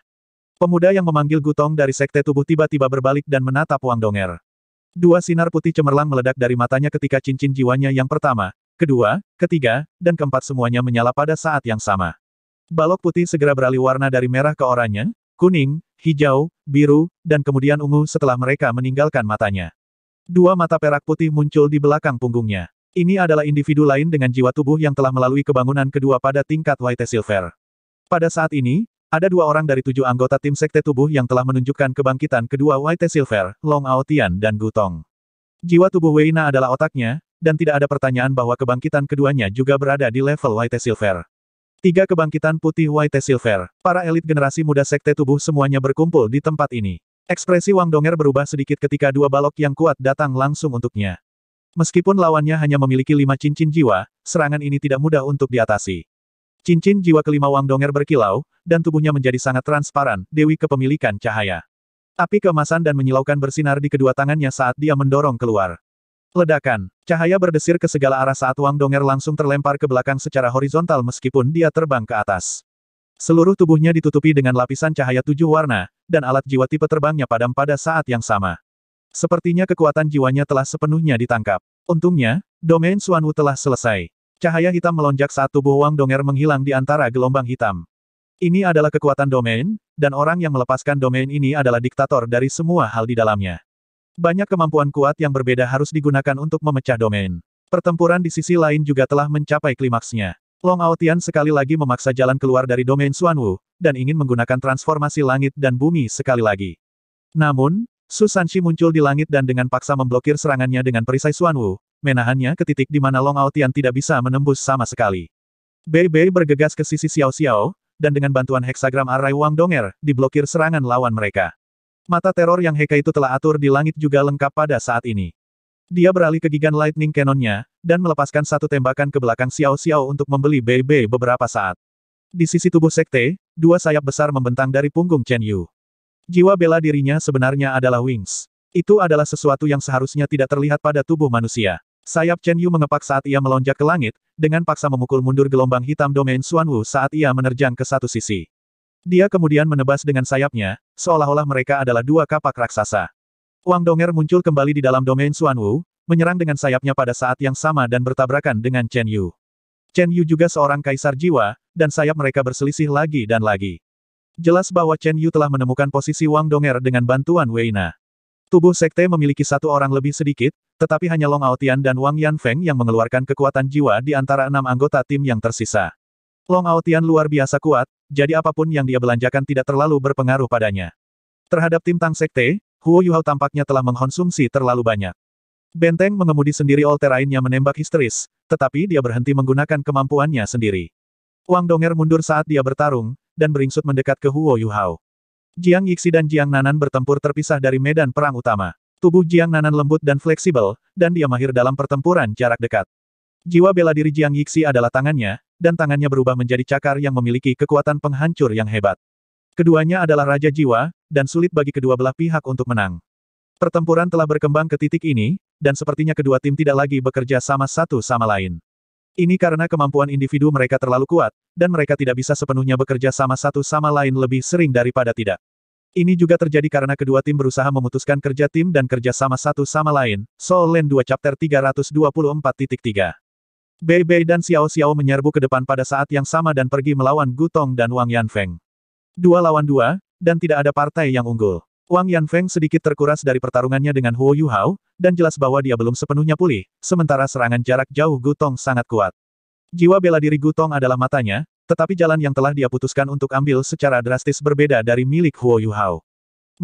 Pemuda yang memanggil Gutong dari sekte tubuh tiba-tiba berbalik dan menatap Wang Donger. Dua sinar putih cemerlang meledak dari matanya ketika cincin jiwanya yang pertama, kedua, ketiga, dan keempat semuanya menyala pada saat yang sama. Balok putih segera beralih warna dari merah ke oranye, kuning, hijau, biru, dan kemudian ungu setelah mereka meninggalkan matanya. Dua mata perak putih muncul di belakang punggungnya. Ini adalah individu lain dengan jiwa tubuh yang telah melalui kebangunan kedua pada tingkat White Silver. Pada saat ini, ada dua orang dari tujuh anggota tim sekte tubuh yang telah menunjukkan kebangkitan kedua White Silver, Long Aotian dan Gutong. Jiwa tubuh Weina adalah otaknya, dan tidak ada pertanyaan bahwa kebangkitan keduanya juga berada di level White Silver. Tiga kebangkitan putih White Silver, para elit generasi muda sekte tubuh semuanya berkumpul di tempat ini. Ekspresi Wang Donger berubah sedikit ketika dua balok yang kuat datang langsung untuknya. Meskipun lawannya hanya memiliki lima cincin jiwa, serangan ini tidak mudah untuk diatasi. Cincin jiwa kelima Wang Donger berkilau, dan tubuhnya menjadi sangat transparan, dewi kepemilikan cahaya. Api keemasan dan menyilaukan bersinar di kedua tangannya saat dia mendorong keluar. Ledakan. Cahaya berdesir ke segala arah saat Wang Donger langsung terlempar ke belakang secara horizontal meskipun dia terbang ke atas. Seluruh tubuhnya ditutupi dengan lapisan cahaya tujuh warna, dan alat jiwa tipe terbangnya padam pada saat yang sama. Sepertinya kekuatan jiwanya telah sepenuhnya ditangkap. Untungnya, domain Suanwu telah selesai. Cahaya hitam melonjak saat tubuh Wang Donger menghilang di antara gelombang hitam. Ini adalah kekuatan domain, dan orang yang melepaskan domain ini adalah diktator dari semua hal di dalamnya. Banyak kemampuan kuat yang berbeda harus digunakan untuk memecah domain. Pertempuran di sisi lain juga telah mencapai klimaksnya. Long Aotian sekali lagi memaksa jalan keluar dari domain Xuanwu, dan ingin menggunakan transformasi langit dan bumi sekali lagi. Namun, Su Sanshi muncul di langit dan dengan paksa memblokir serangannya dengan perisai Xuanwu, menahannya ke titik di mana Long Aotian tidak bisa menembus sama sekali. Bei Bei bergegas ke sisi Xiao Xiao, dan dengan bantuan heksagram Arai Wang Donger, diblokir serangan lawan mereka. Mata teror yang Heka itu telah atur di langit juga lengkap pada saat ini. Dia beralih ke gigan lightning cannonnya, dan melepaskan satu tembakan ke belakang Xiao Xiao untuk membeli Bei beberapa saat. Di sisi tubuh sekte, dua sayap besar membentang dari punggung Chen Yu. Jiwa bela dirinya sebenarnya adalah wings. Itu adalah sesuatu yang seharusnya tidak terlihat pada tubuh manusia. Sayap Chen Yu mengepak saat ia melonjak ke langit, dengan paksa memukul mundur gelombang hitam domain Xuanwu saat ia menerjang ke satu sisi. Dia kemudian menebas dengan sayapnya, seolah-olah mereka adalah dua kapak raksasa. Wang Donger muncul kembali di dalam domain Xuan Wu, menyerang dengan sayapnya pada saat yang sama dan bertabrakan dengan Chen Yu. Chen Yu juga seorang kaisar jiwa, dan sayap mereka berselisih lagi dan lagi. Jelas bahwa Chen Yu telah menemukan posisi Wang Donger dengan bantuan Weina. Tubuh sekte memiliki satu orang lebih sedikit, tetapi hanya Long Aotian dan Wang Yanfeng yang mengeluarkan kekuatan jiwa di antara enam anggota tim yang tersisa. Long Aotian luar biasa kuat, jadi apa pun yang dia belanjakan tidak terlalu berpengaruh padanya. Terhadap tim Tang Sekte, Huo Yuhao tampaknya telah mengkonsumsi terlalu banyak. Benteng mengemudi sendiri all menembak histeris, tetapi dia berhenti menggunakan kemampuannya sendiri. Wang Donger mundur saat dia bertarung, dan beringsut mendekat ke Huo Yuhao. Jiang Yixi dan Jiang Nanan bertempur terpisah dari medan perang utama. Tubuh Jiang Nanan lembut dan fleksibel, dan dia mahir dalam pertempuran jarak dekat. Jiwa bela diri Jiang Yixi adalah tangannya, dan tangannya berubah menjadi cakar yang memiliki kekuatan penghancur yang hebat. Keduanya adalah Raja Jiwa, dan sulit bagi kedua belah pihak untuk menang. Pertempuran telah berkembang ke titik ini, dan sepertinya kedua tim tidak lagi bekerja sama satu sama lain. Ini karena kemampuan individu mereka terlalu kuat, dan mereka tidak bisa sepenuhnya bekerja sama satu sama lain lebih sering daripada tidak. Ini juga terjadi karena kedua tim berusaha memutuskan kerja tim dan kerja sama satu sama lain. Soul Land 2 Chapter 324.3 Bei Bei dan Xiao Xiao menyerbu ke depan pada saat yang sama dan pergi melawan Gutong dan Wang Yanfeng. Dua lawan dua, dan tidak ada partai yang unggul. Wang Yanfeng sedikit terkuras dari pertarungannya dengan Huo Yuhao, dan jelas bahwa dia belum sepenuhnya pulih, sementara serangan jarak jauh Gutong sangat kuat. Jiwa bela diri Gutong adalah matanya, tetapi jalan yang telah dia putuskan untuk ambil secara drastis berbeda dari milik Huo Yuhao.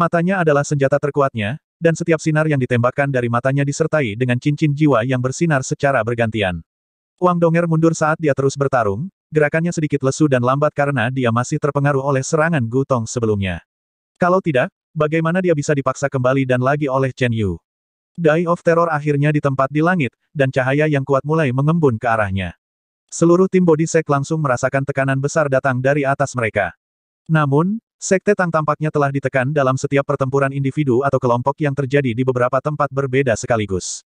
Matanya adalah senjata terkuatnya, dan setiap sinar yang ditembakkan dari matanya disertai dengan cincin jiwa yang bersinar secara bergantian. Wang Donger mundur saat dia terus bertarung, gerakannya sedikit lesu dan lambat karena dia masih terpengaruh oleh serangan Gutong sebelumnya. Kalau tidak, Bagaimana dia bisa dipaksa kembali dan lagi oleh Chen Yu? Die of Terror akhirnya ditempat di langit, dan cahaya yang kuat mulai mengembun ke arahnya. Seluruh tim Body Sek langsung merasakan tekanan besar datang dari atas mereka. Namun, Sekte Tang tampaknya telah ditekan dalam setiap pertempuran individu atau kelompok yang terjadi di beberapa tempat berbeda sekaligus.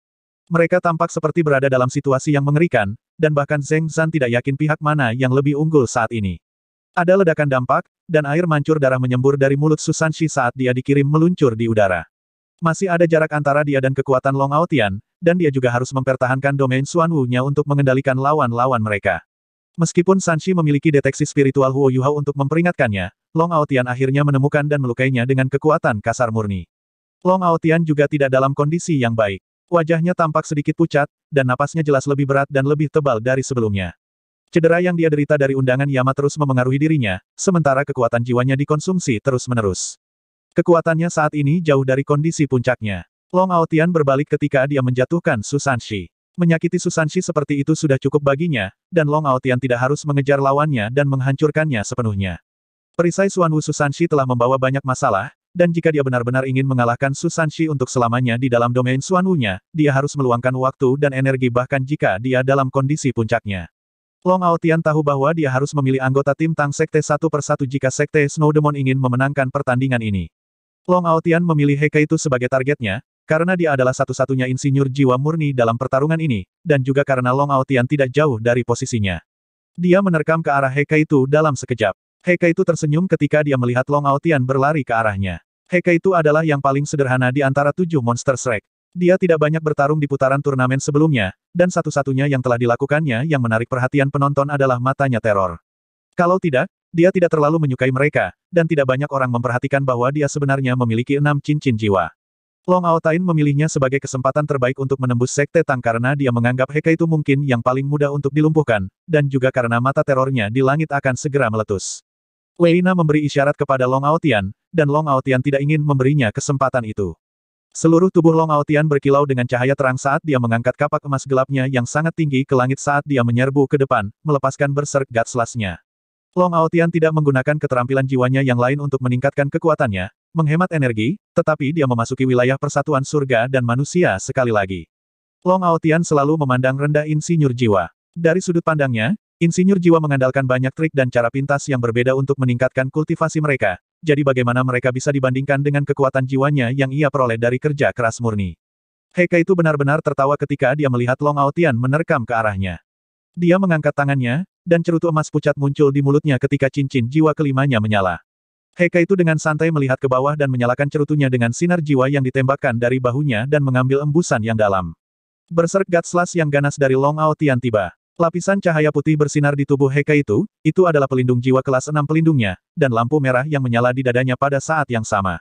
Mereka tampak seperti berada dalam situasi yang mengerikan, dan bahkan Zheng Zan tidak yakin pihak mana yang lebih unggul saat ini. Ada ledakan dampak, dan air mancur darah menyembur dari mulut Susanshi saat dia dikirim meluncur di udara. Masih ada jarak antara dia dan kekuatan Long Aotian, dan dia juga harus mempertahankan domain Xuanwu-nya untuk mengendalikan lawan-lawan mereka. Meskipun Sanshi memiliki deteksi spiritual Huo Yuhao untuk memperingatkannya, Long Aotian akhirnya menemukan dan melukainya dengan kekuatan kasar murni. Long Aotian juga tidak dalam kondisi yang baik. Wajahnya tampak sedikit pucat, dan napasnya jelas lebih berat dan lebih tebal dari sebelumnya. Cedera yang dia derita dari undangan Yama terus memengaruhi dirinya, sementara kekuatan jiwanya dikonsumsi terus-menerus. Kekuatannya saat ini jauh dari kondisi puncaknya. Long Aotian berbalik ketika dia menjatuhkan Susanshi. Menyakiti Susanshi seperti itu sudah cukup baginya, dan Long Aotian tidak harus mengejar lawannya dan menghancurkannya sepenuhnya. Perisai Suanwu Susanshi telah membawa banyak masalah, dan jika dia benar-benar ingin mengalahkan Susanshi untuk selamanya di dalam domain Suanwu-nya, dia harus meluangkan waktu dan energi bahkan jika dia dalam kondisi puncaknya. Long Aotian tahu bahwa dia harus memilih anggota tim Tang Sekte satu persatu jika Sekte Snow Demon ingin memenangkan pertandingan ini. Long Aotian memilih Heka itu sebagai targetnya, karena dia adalah satu-satunya insinyur jiwa murni dalam pertarungan ini, dan juga karena Long Aotian tidak jauh dari posisinya. Dia menerkam ke arah Heka itu dalam sekejap. Heka itu tersenyum ketika dia melihat Long Aotian berlari ke arahnya. Heka itu adalah yang paling sederhana di antara tujuh monster Shrek. Dia tidak banyak bertarung di putaran turnamen sebelumnya, dan satu-satunya yang telah dilakukannya yang menarik perhatian penonton adalah matanya teror. Kalau tidak, dia tidak terlalu menyukai mereka, dan tidak banyak orang memperhatikan bahwa dia sebenarnya memiliki enam cincin jiwa. Long Aotain memilihnya sebagai kesempatan terbaik untuk menembus Sekte Tang karena dia menganggap Heka itu mungkin yang paling mudah untuk dilumpuhkan, dan juga karena mata terornya di langit akan segera meletus. Weina memberi isyarat kepada Long Aotian, dan Long Aotian tidak ingin memberinya kesempatan itu. Seluruh tubuh Long Aotian berkilau dengan cahaya terang saat dia mengangkat kapak emas gelapnya yang sangat tinggi ke langit saat dia menyerbu ke depan, melepaskan berserk Gatslasnya. Long Aotian tidak menggunakan keterampilan jiwanya yang lain untuk meningkatkan kekuatannya, menghemat energi, tetapi dia memasuki wilayah persatuan surga dan manusia sekali lagi. Long Aotian selalu memandang rendah insinyur jiwa. Dari sudut pandangnya, insinyur jiwa mengandalkan banyak trik dan cara pintas yang berbeda untuk meningkatkan kultivasi mereka, jadi bagaimana mereka bisa dibandingkan dengan kekuatan jiwanya yang ia peroleh dari kerja keras murni. Heika itu benar-benar tertawa ketika dia melihat Long Aotian menerkam ke arahnya. Dia mengangkat tangannya, dan cerutu emas pucat muncul di mulutnya ketika cincin jiwa kelimanya menyala. Heika itu dengan santai melihat ke bawah dan menyalakan cerutunya dengan sinar jiwa yang ditembakkan dari bahunya dan mengambil embusan yang dalam. Berserk Gatslas yang ganas dari Long Aotian tiba. Lapisan cahaya putih bersinar di tubuh Heka itu, itu adalah pelindung jiwa kelas 6 pelindungnya, dan lampu merah yang menyala di dadanya pada saat yang sama.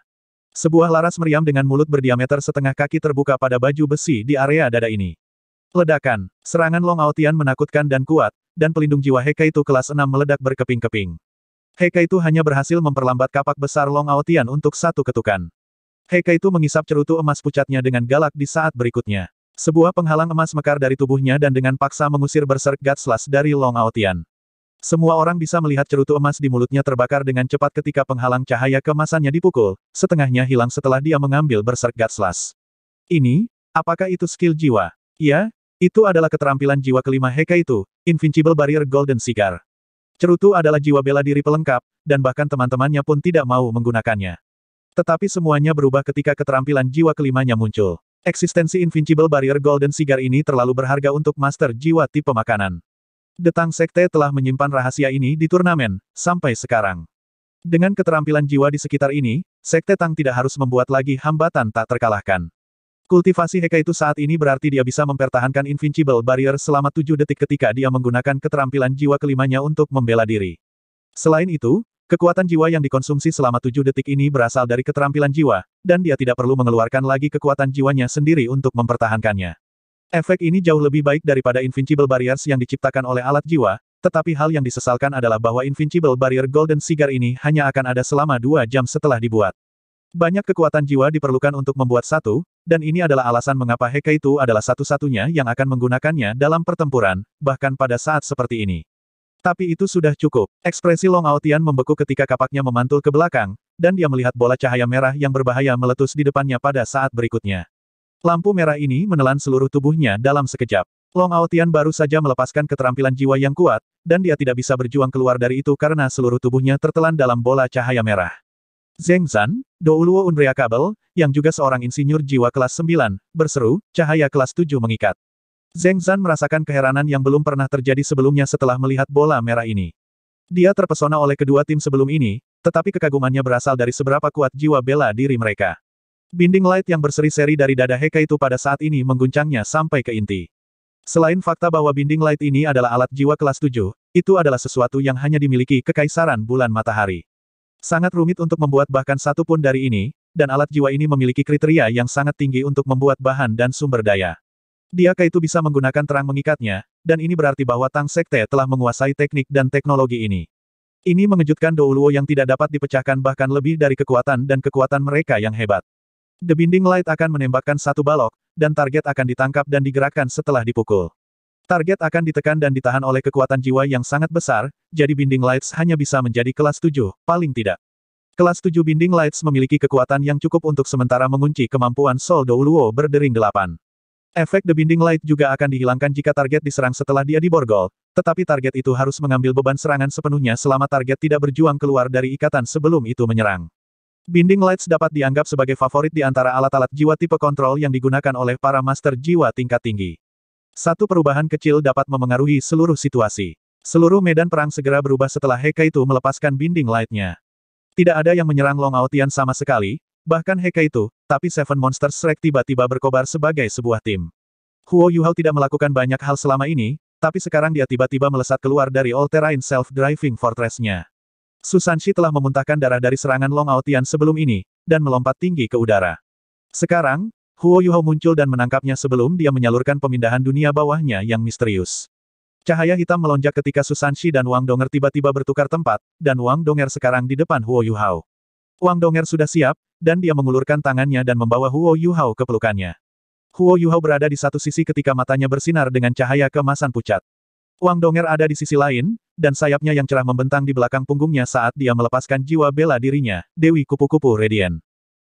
Sebuah laras meriam dengan mulut berdiameter setengah kaki terbuka pada baju besi di area dada ini. Ledakan, serangan Long Aotian menakutkan dan kuat, dan pelindung jiwa Heka itu kelas 6 meledak berkeping-keping. Heka itu hanya berhasil memperlambat kapak besar Long Aotian untuk satu ketukan. Heka itu mengisap cerutu emas pucatnya dengan galak di saat berikutnya. Sebuah penghalang emas mekar dari tubuhnya dan dengan paksa mengusir berserk Gatslas dari Long Aotian. Semua orang bisa melihat cerutu emas di mulutnya terbakar dengan cepat ketika penghalang cahaya kemasannya dipukul, setengahnya hilang setelah dia mengambil berserk Gatslas. Ini, apakah itu skill jiwa? Ya, itu adalah keterampilan jiwa kelima Heka itu, Invincible Barrier Golden Cigar. Cerutu adalah jiwa bela diri pelengkap, dan bahkan teman-temannya pun tidak mau menggunakannya. Tetapi semuanya berubah ketika keterampilan jiwa kelimanya muncul. Eksistensi Invincible Barrier Golden Cigar ini terlalu berharga untuk master jiwa tipe makanan. Detang Sekte telah menyimpan rahasia ini di turnamen, sampai sekarang. Dengan keterampilan jiwa di sekitar ini, Sekte Tang tidak harus membuat lagi hambatan tak terkalahkan. Kultivasi Heka itu saat ini berarti dia bisa mempertahankan Invincible Barrier selama tujuh detik ketika dia menggunakan keterampilan jiwa kelimanya untuk membela diri. Selain itu, kekuatan jiwa yang dikonsumsi selama tujuh detik ini berasal dari keterampilan jiwa, dan dia tidak perlu mengeluarkan lagi kekuatan jiwanya sendiri untuk mempertahankannya. Efek ini jauh lebih baik daripada Invincible Barriers yang diciptakan oleh alat jiwa, tetapi hal yang disesalkan adalah bahwa Invincible Barrier Golden Cigar ini hanya akan ada selama dua jam setelah dibuat. Banyak kekuatan jiwa diperlukan untuk membuat satu, dan ini adalah alasan mengapa Heka itu adalah satu-satunya yang akan menggunakannya dalam pertempuran, bahkan pada saat seperti ini. Tapi itu sudah cukup. Ekspresi Long Aotian membeku ketika kapaknya memantul ke belakang, dan dia melihat bola cahaya merah yang berbahaya meletus di depannya pada saat berikutnya. Lampu merah ini menelan seluruh tubuhnya dalam sekejap. Long Aotian baru saja melepaskan keterampilan jiwa yang kuat, dan dia tidak bisa berjuang keluar dari itu karena seluruh tubuhnya tertelan dalam bola cahaya merah. Zheng Zan, Douluo Unbreakable, yang juga seorang insinyur jiwa kelas 9, berseru, cahaya kelas 7 mengikat. Zheng Zan merasakan keheranan yang belum pernah terjadi sebelumnya setelah melihat bola merah ini. Dia terpesona oleh kedua tim sebelum ini, tetapi kekagumannya berasal dari seberapa kuat jiwa bela diri mereka. Binding light yang berseri-seri dari dada Heka itu pada saat ini mengguncangnya sampai ke inti. Selain fakta bahwa binding light ini adalah alat jiwa kelas 7, itu adalah sesuatu yang hanya dimiliki kekaisaran bulan matahari. Sangat rumit untuk membuat bahkan satu pun dari ini, dan alat jiwa ini memiliki kriteria yang sangat tinggi untuk membuat bahan dan sumber daya. Dia itu bisa menggunakan terang mengikatnya, dan ini berarti bahwa Tang Sekte telah menguasai teknik dan teknologi ini. Ini mengejutkan Douluo yang tidak dapat dipecahkan bahkan lebih dari kekuatan dan kekuatan mereka yang hebat. The Binding Light akan menembakkan satu balok, dan target akan ditangkap dan digerakkan setelah dipukul. Target akan ditekan dan ditahan oleh kekuatan jiwa yang sangat besar, jadi Binding Lights hanya bisa menjadi kelas 7, paling tidak. Kelas 7 Binding Lights memiliki kekuatan yang cukup untuk sementara mengunci kemampuan Soul Douluo berdering delapan. Efek The Binding Light juga akan dihilangkan jika target diserang setelah dia diborgol, tetapi target itu harus mengambil beban serangan sepenuhnya selama target tidak berjuang keluar dari ikatan sebelum itu menyerang. Binding Lights dapat dianggap sebagai favorit di antara alat-alat jiwa tipe kontrol yang digunakan oleh para master jiwa tingkat tinggi. Satu perubahan kecil dapat memengaruhi seluruh situasi. Seluruh medan perang segera berubah setelah Heka itu melepaskan binding light-nya. Tidak ada yang menyerang Long Aotian sama sekali, bahkan Heka itu, tapi Seven Monsters Shrek tiba-tiba berkobar sebagai sebuah tim. Huo Yuhao tidak melakukan banyak hal selama ini, tapi sekarang dia tiba-tiba melesat keluar dari all-terrain self-driving fortress-nya. Susanshi telah memuntahkan darah dari serangan Long Aotian sebelum ini, dan melompat tinggi ke udara. Sekarang, Huo Yuhao muncul dan menangkapnya sebelum dia menyalurkan pemindahan dunia bawahnya yang misterius. Cahaya hitam melonjak ketika Susanshi dan Wang Donger tiba-tiba bertukar tempat, dan Wang Donger sekarang di depan Huo Yuhao. Wang Donger sudah siap, dan dia mengulurkan tangannya dan membawa Huo Yuhao ke pelukannya. Huo Yuhao berada di satu sisi ketika matanya bersinar dengan cahaya kemasan pucat. Wang Donger ada di sisi lain, dan sayapnya yang cerah membentang di belakang punggungnya saat dia melepaskan jiwa bela dirinya, Dewi Kupu-Kupu Radiant.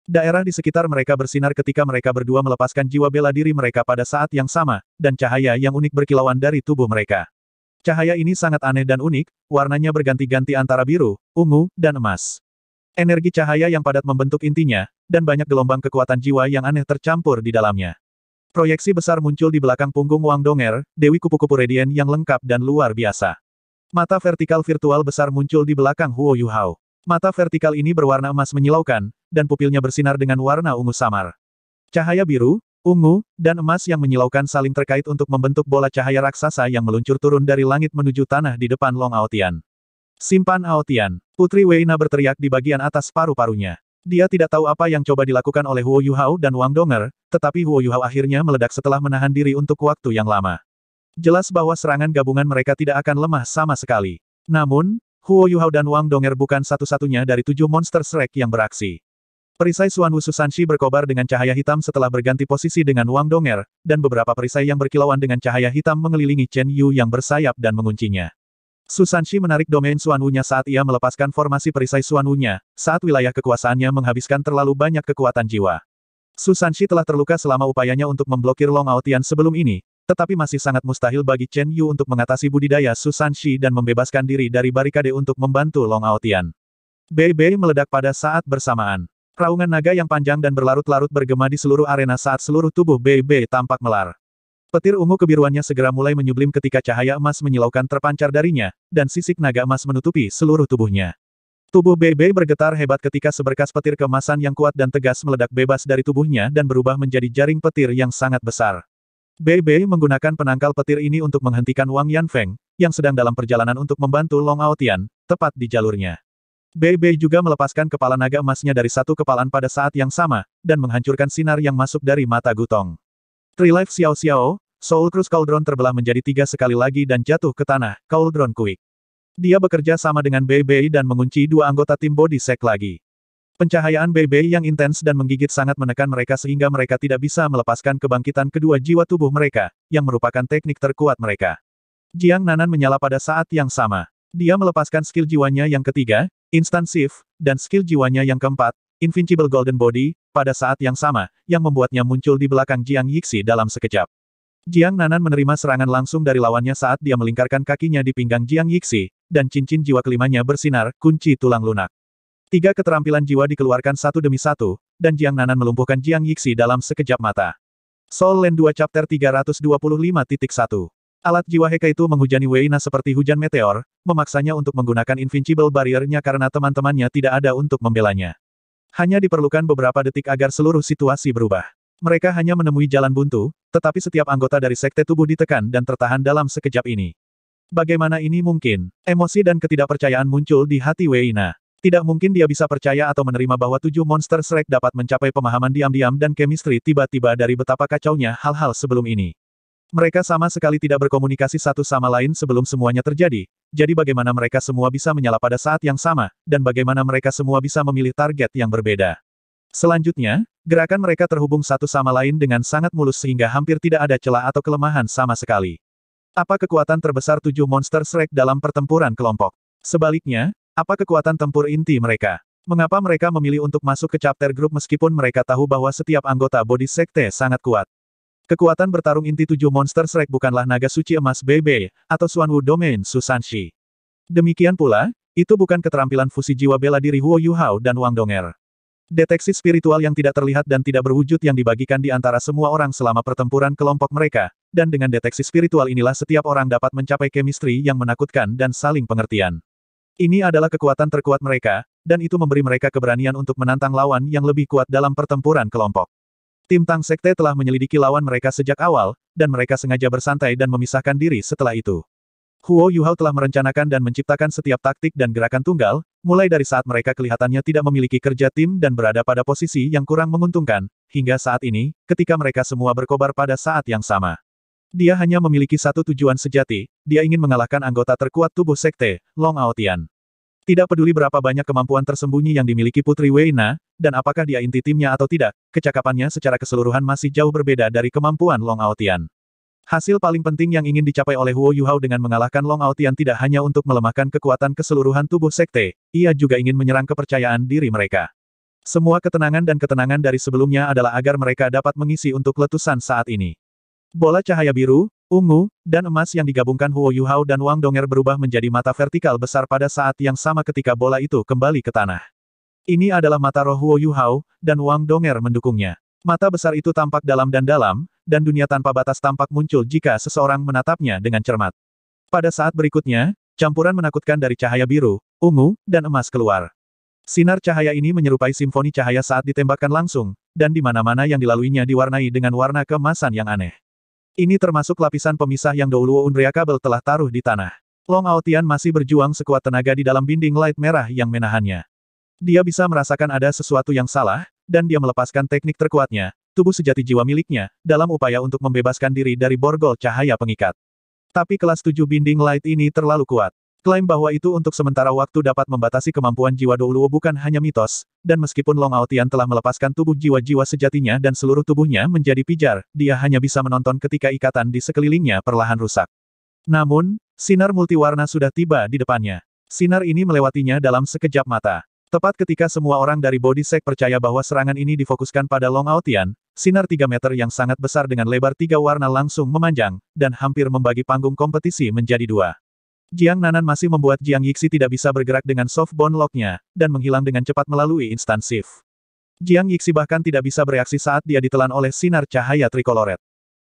Daerah di sekitar mereka bersinar ketika mereka berdua melepaskan jiwa bela diri mereka pada saat yang sama, dan cahaya yang unik berkilauan dari tubuh mereka. Cahaya ini sangat aneh dan unik, warnanya berganti-ganti antara biru, ungu, dan emas. Energi cahaya yang padat membentuk intinya, dan banyak gelombang kekuatan jiwa yang aneh tercampur di dalamnya. Proyeksi besar muncul di belakang punggung Wang Donger, Dewi Kupu-Kupu Radiant yang lengkap dan luar biasa. Mata vertikal virtual besar muncul di belakang Huo Yuhao. Mata vertikal ini berwarna emas menyilaukan, dan pupilnya bersinar dengan warna ungu samar. Cahaya biru, ungu, dan emas yang menyilaukan saling terkait untuk membentuk bola cahaya raksasa yang meluncur turun dari langit menuju tanah di depan Long Aotian. Simpan Aotian. Putri Weina berteriak di bagian atas paru-parunya. Dia tidak tahu apa yang coba dilakukan oleh Huo Yuhao dan Wang Donger, tetapi Huo Yuhao akhirnya meledak setelah menahan diri untuk waktu yang lama. Jelas bahwa serangan gabungan mereka tidak akan lemah sama sekali. Namun, Huo Yuhao dan Wang Donger bukan satu-satunya dari tujuh monster Shrek yang beraksi. Perisai Suan Wusu Sanshi berkobar dengan cahaya hitam setelah berganti posisi dengan Wang Donger, dan beberapa perisai yang berkilauan dengan cahaya hitam mengelilingi Chen Yu yang bersayap dan menguncinya. Susanshi menarik domain Suan Wu-nya saat ia melepaskan formasi perisai Suan Wu-nya, saat wilayah kekuasaannya menghabiskan terlalu banyak kekuatan jiwa. Susanshi telah terluka selama upayanya untuk memblokir Long Aotian sebelum ini, tetapi masih sangat mustahil bagi Chen Yu untuk mengatasi budidaya Susanshi dan membebaskan diri dari barikade untuk membantu Long Aotian. Bei meledak pada saat bersamaan. Raungan naga yang panjang dan berlarut-larut bergema di seluruh arena saat seluruh tubuh Bei Bei tampak melar. Petir ungu kebiruannya segera mulai menyublim ketika cahaya emas menyilaukan terpancar darinya, dan sisik naga emas menutupi seluruh tubuhnya. Tubuh Bei bergetar hebat ketika seberkas petir kemasan yang kuat dan tegas meledak bebas dari tubuhnya dan berubah menjadi jaring petir yang sangat besar. Bei menggunakan penangkal petir ini untuk menghentikan Wang Yanfeng, yang sedang dalam perjalanan untuk membantu Long Aotian, tepat di jalurnya. Bei juga melepaskan kepala naga emasnya dari satu kepalan pada saat yang sama, dan menghancurkan sinar yang masuk dari mata Gutong. Trilife Xiao Xiao, Soul Cruise Cauldron terbelah menjadi tiga sekali lagi dan jatuh ke tanah, Cauldron Quick. Dia bekerja sama dengan Bei dan mengunci dua anggota tim Body Sek lagi. Pencahayaan Bei yang intens dan menggigit sangat menekan mereka sehingga mereka tidak bisa melepaskan kebangkitan kedua jiwa tubuh mereka, yang merupakan teknik terkuat mereka. Jiang Nanan menyala pada saat yang sama. Dia melepaskan skill jiwanya yang ketiga, Instant dan skill jiwanya yang keempat, Invincible Golden Body, pada saat yang sama, yang membuatnya muncul di belakang Jiang Yixi dalam sekejap. Jiang Nanan menerima serangan langsung dari lawannya saat dia melingkarkan kakinya di pinggang Jiang Yixi, dan cincin jiwa kelimanya bersinar, kunci tulang lunak. Tiga keterampilan jiwa dikeluarkan satu demi satu, dan Jiang Nanan melumpuhkan Jiang Yixi dalam sekejap mata. Soul Land 2 Chapter 325.1 Alat jiwa Heka itu menghujani Weina seperti hujan meteor, memaksanya untuk menggunakan Invincible Barrier-nya karena teman-temannya tidak ada untuk membelanya. Hanya diperlukan beberapa detik agar seluruh situasi berubah. Mereka hanya menemui jalan buntu, tetapi setiap anggota dari sekte tubuh ditekan dan tertahan dalam sekejap ini. Bagaimana ini mungkin? Emosi dan ketidakpercayaan muncul di hati Weina. Tidak mungkin dia bisa percaya atau menerima bahwa tujuh monster Shrek dapat mencapai pemahaman diam-diam dan chemistry tiba-tiba dari betapa kacaunya hal-hal sebelum ini. Mereka sama sekali tidak berkomunikasi satu sama lain sebelum semuanya terjadi, jadi bagaimana mereka semua bisa menyala pada saat yang sama, dan bagaimana mereka semua bisa memilih target yang berbeda. Selanjutnya, gerakan mereka terhubung satu sama lain dengan sangat mulus sehingga hampir tidak ada celah atau kelemahan sama sekali. Apa kekuatan terbesar tujuh monster Shrek dalam pertempuran kelompok? Sebaliknya, apa kekuatan tempur inti mereka? Mengapa mereka memilih untuk masuk ke chapter group meskipun mereka tahu bahwa setiap anggota body sekte sangat kuat? Kekuatan bertarung inti tujuh monster Shrek bukanlah naga suci emas BB, atau Suanwu Domain Susanshi. Demikian pula, itu bukan keterampilan fusi jiwa bela diri Huo Yuhao dan Wang Donger. Deteksi spiritual yang tidak terlihat dan tidak berwujud yang dibagikan di antara semua orang selama pertempuran kelompok mereka, dan dengan deteksi spiritual inilah setiap orang dapat mencapai chemistry yang menakutkan dan saling pengertian. Ini adalah kekuatan terkuat mereka, dan itu memberi mereka keberanian untuk menantang lawan yang lebih kuat dalam pertempuran kelompok. Tim Tang Sekte telah menyelidiki lawan mereka sejak awal, dan mereka sengaja bersantai dan memisahkan diri setelah itu. Huo Yuhao telah merencanakan dan menciptakan setiap taktik dan gerakan tunggal, mulai dari saat mereka kelihatannya tidak memiliki kerja tim dan berada pada posisi yang kurang menguntungkan, hingga saat ini, ketika mereka semua berkobar pada saat yang sama. Dia hanya memiliki satu tujuan sejati, dia ingin mengalahkan anggota terkuat tubuh sekte, Long Aotian. Tidak peduli berapa banyak kemampuan tersembunyi yang dimiliki Putri Weina, dan apakah dia inti timnya atau tidak, kecakapannya secara keseluruhan masih jauh berbeda dari kemampuan Long Aotian. Hasil paling penting yang ingin dicapai oleh Huo Yuhao dengan mengalahkan Long Aotian tidak hanya untuk melemahkan kekuatan keseluruhan tubuh sekte, ia juga ingin menyerang kepercayaan diri mereka. Semua ketenangan dan ketenangan dari sebelumnya adalah agar mereka dapat mengisi untuk letusan saat ini. Bola cahaya biru, ungu, dan emas yang digabungkan Huo Yuhao dan Wang Donger berubah menjadi mata vertikal besar pada saat yang sama ketika bola itu kembali ke tanah. Ini adalah mata roh Huo Yuhao, dan Wang Donger mendukungnya. Mata besar itu tampak dalam dan dalam, dan dunia tanpa batas tampak muncul jika seseorang menatapnya dengan cermat. Pada saat berikutnya, campuran menakutkan dari cahaya biru, ungu, dan emas keluar. Sinar cahaya ini menyerupai simfoni cahaya saat ditembakkan langsung, dan di mana-mana yang dilaluinya diwarnai dengan warna kemasan yang aneh. Ini termasuk lapisan pemisah yang Douluo Unreakabel telah taruh di tanah. Long Aotian masih berjuang sekuat tenaga di dalam binding light merah yang menahannya. Dia bisa merasakan ada sesuatu yang salah, dan dia melepaskan teknik terkuatnya, tubuh sejati jiwa miliknya, dalam upaya untuk membebaskan diri dari borgol cahaya pengikat. Tapi kelas 7 binding light ini terlalu kuat. Klaim bahwa itu untuk sementara waktu dapat membatasi kemampuan jiwa Douluo bukan hanya mitos, dan meskipun Long Aotian telah melepaskan tubuh jiwa-jiwa sejatinya dan seluruh tubuhnya menjadi pijar, dia hanya bisa menonton ketika ikatan di sekelilingnya perlahan rusak. Namun, sinar multiwarna sudah tiba di depannya. Sinar ini melewatinya dalam sekejap mata. Tepat ketika semua orang dari Body Sek percaya bahwa serangan ini difokuskan pada Long Aotian, sinar 3 meter yang sangat besar dengan lebar tiga warna langsung memanjang, dan hampir membagi panggung kompetisi menjadi dua. Jiang Nanan masih membuat Jiang Yixi tidak bisa bergerak dengan soft bone lock-nya, dan menghilang dengan cepat melalui instant shift. Jiang Yixi bahkan tidak bisa bereaksi saat dia ditelan oleh sinar cahaya trikoloret.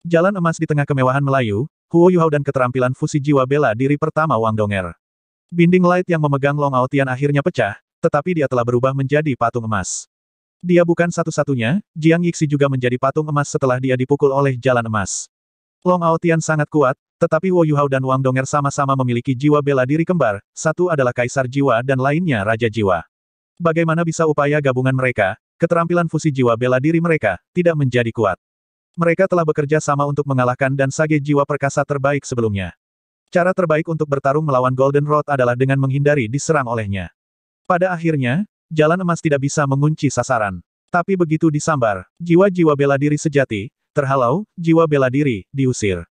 Jalan emas di tengah kemewahan Melayu, Huo Yuhao dan keterampilan fusi jiwa bela diri pertama Wang Donger. Binding light yang memegang Long Aotian akhirnya pecah, tetapi dia telah berubah menjadi patung emas. Dia bukan satu-satunya, Jiang Yixi juga menjadi patung emas setelah dia dipukul oleh jalan emas. Long Aotian sangat kuat, tetapi Wo Yuhao dan Wang Donger sama-sama memiliki jiwa bela diri kembar, satu adalah kaisar jiwa dan lainnya raja jiwa. Bagaimana bisa upaya gabungan mereka, keterampilan fusi jiwa bela diri mereka, tidak menjadi kuat. Mereka telah bekerja sama untuk mengalahkan dan sage jiwa perkasa terbaik sebelumnya. Cara terbaik untuk bertarung melawan Golden Road adalah dengan menghindari diserang olehnya. Pada akhirnya, jalan emas tidak bisa mengunci sasaran. Tapi begitu disambar, jiwa-jiwa bela diri sejati, terhalau, jiwa bela diri, diusir.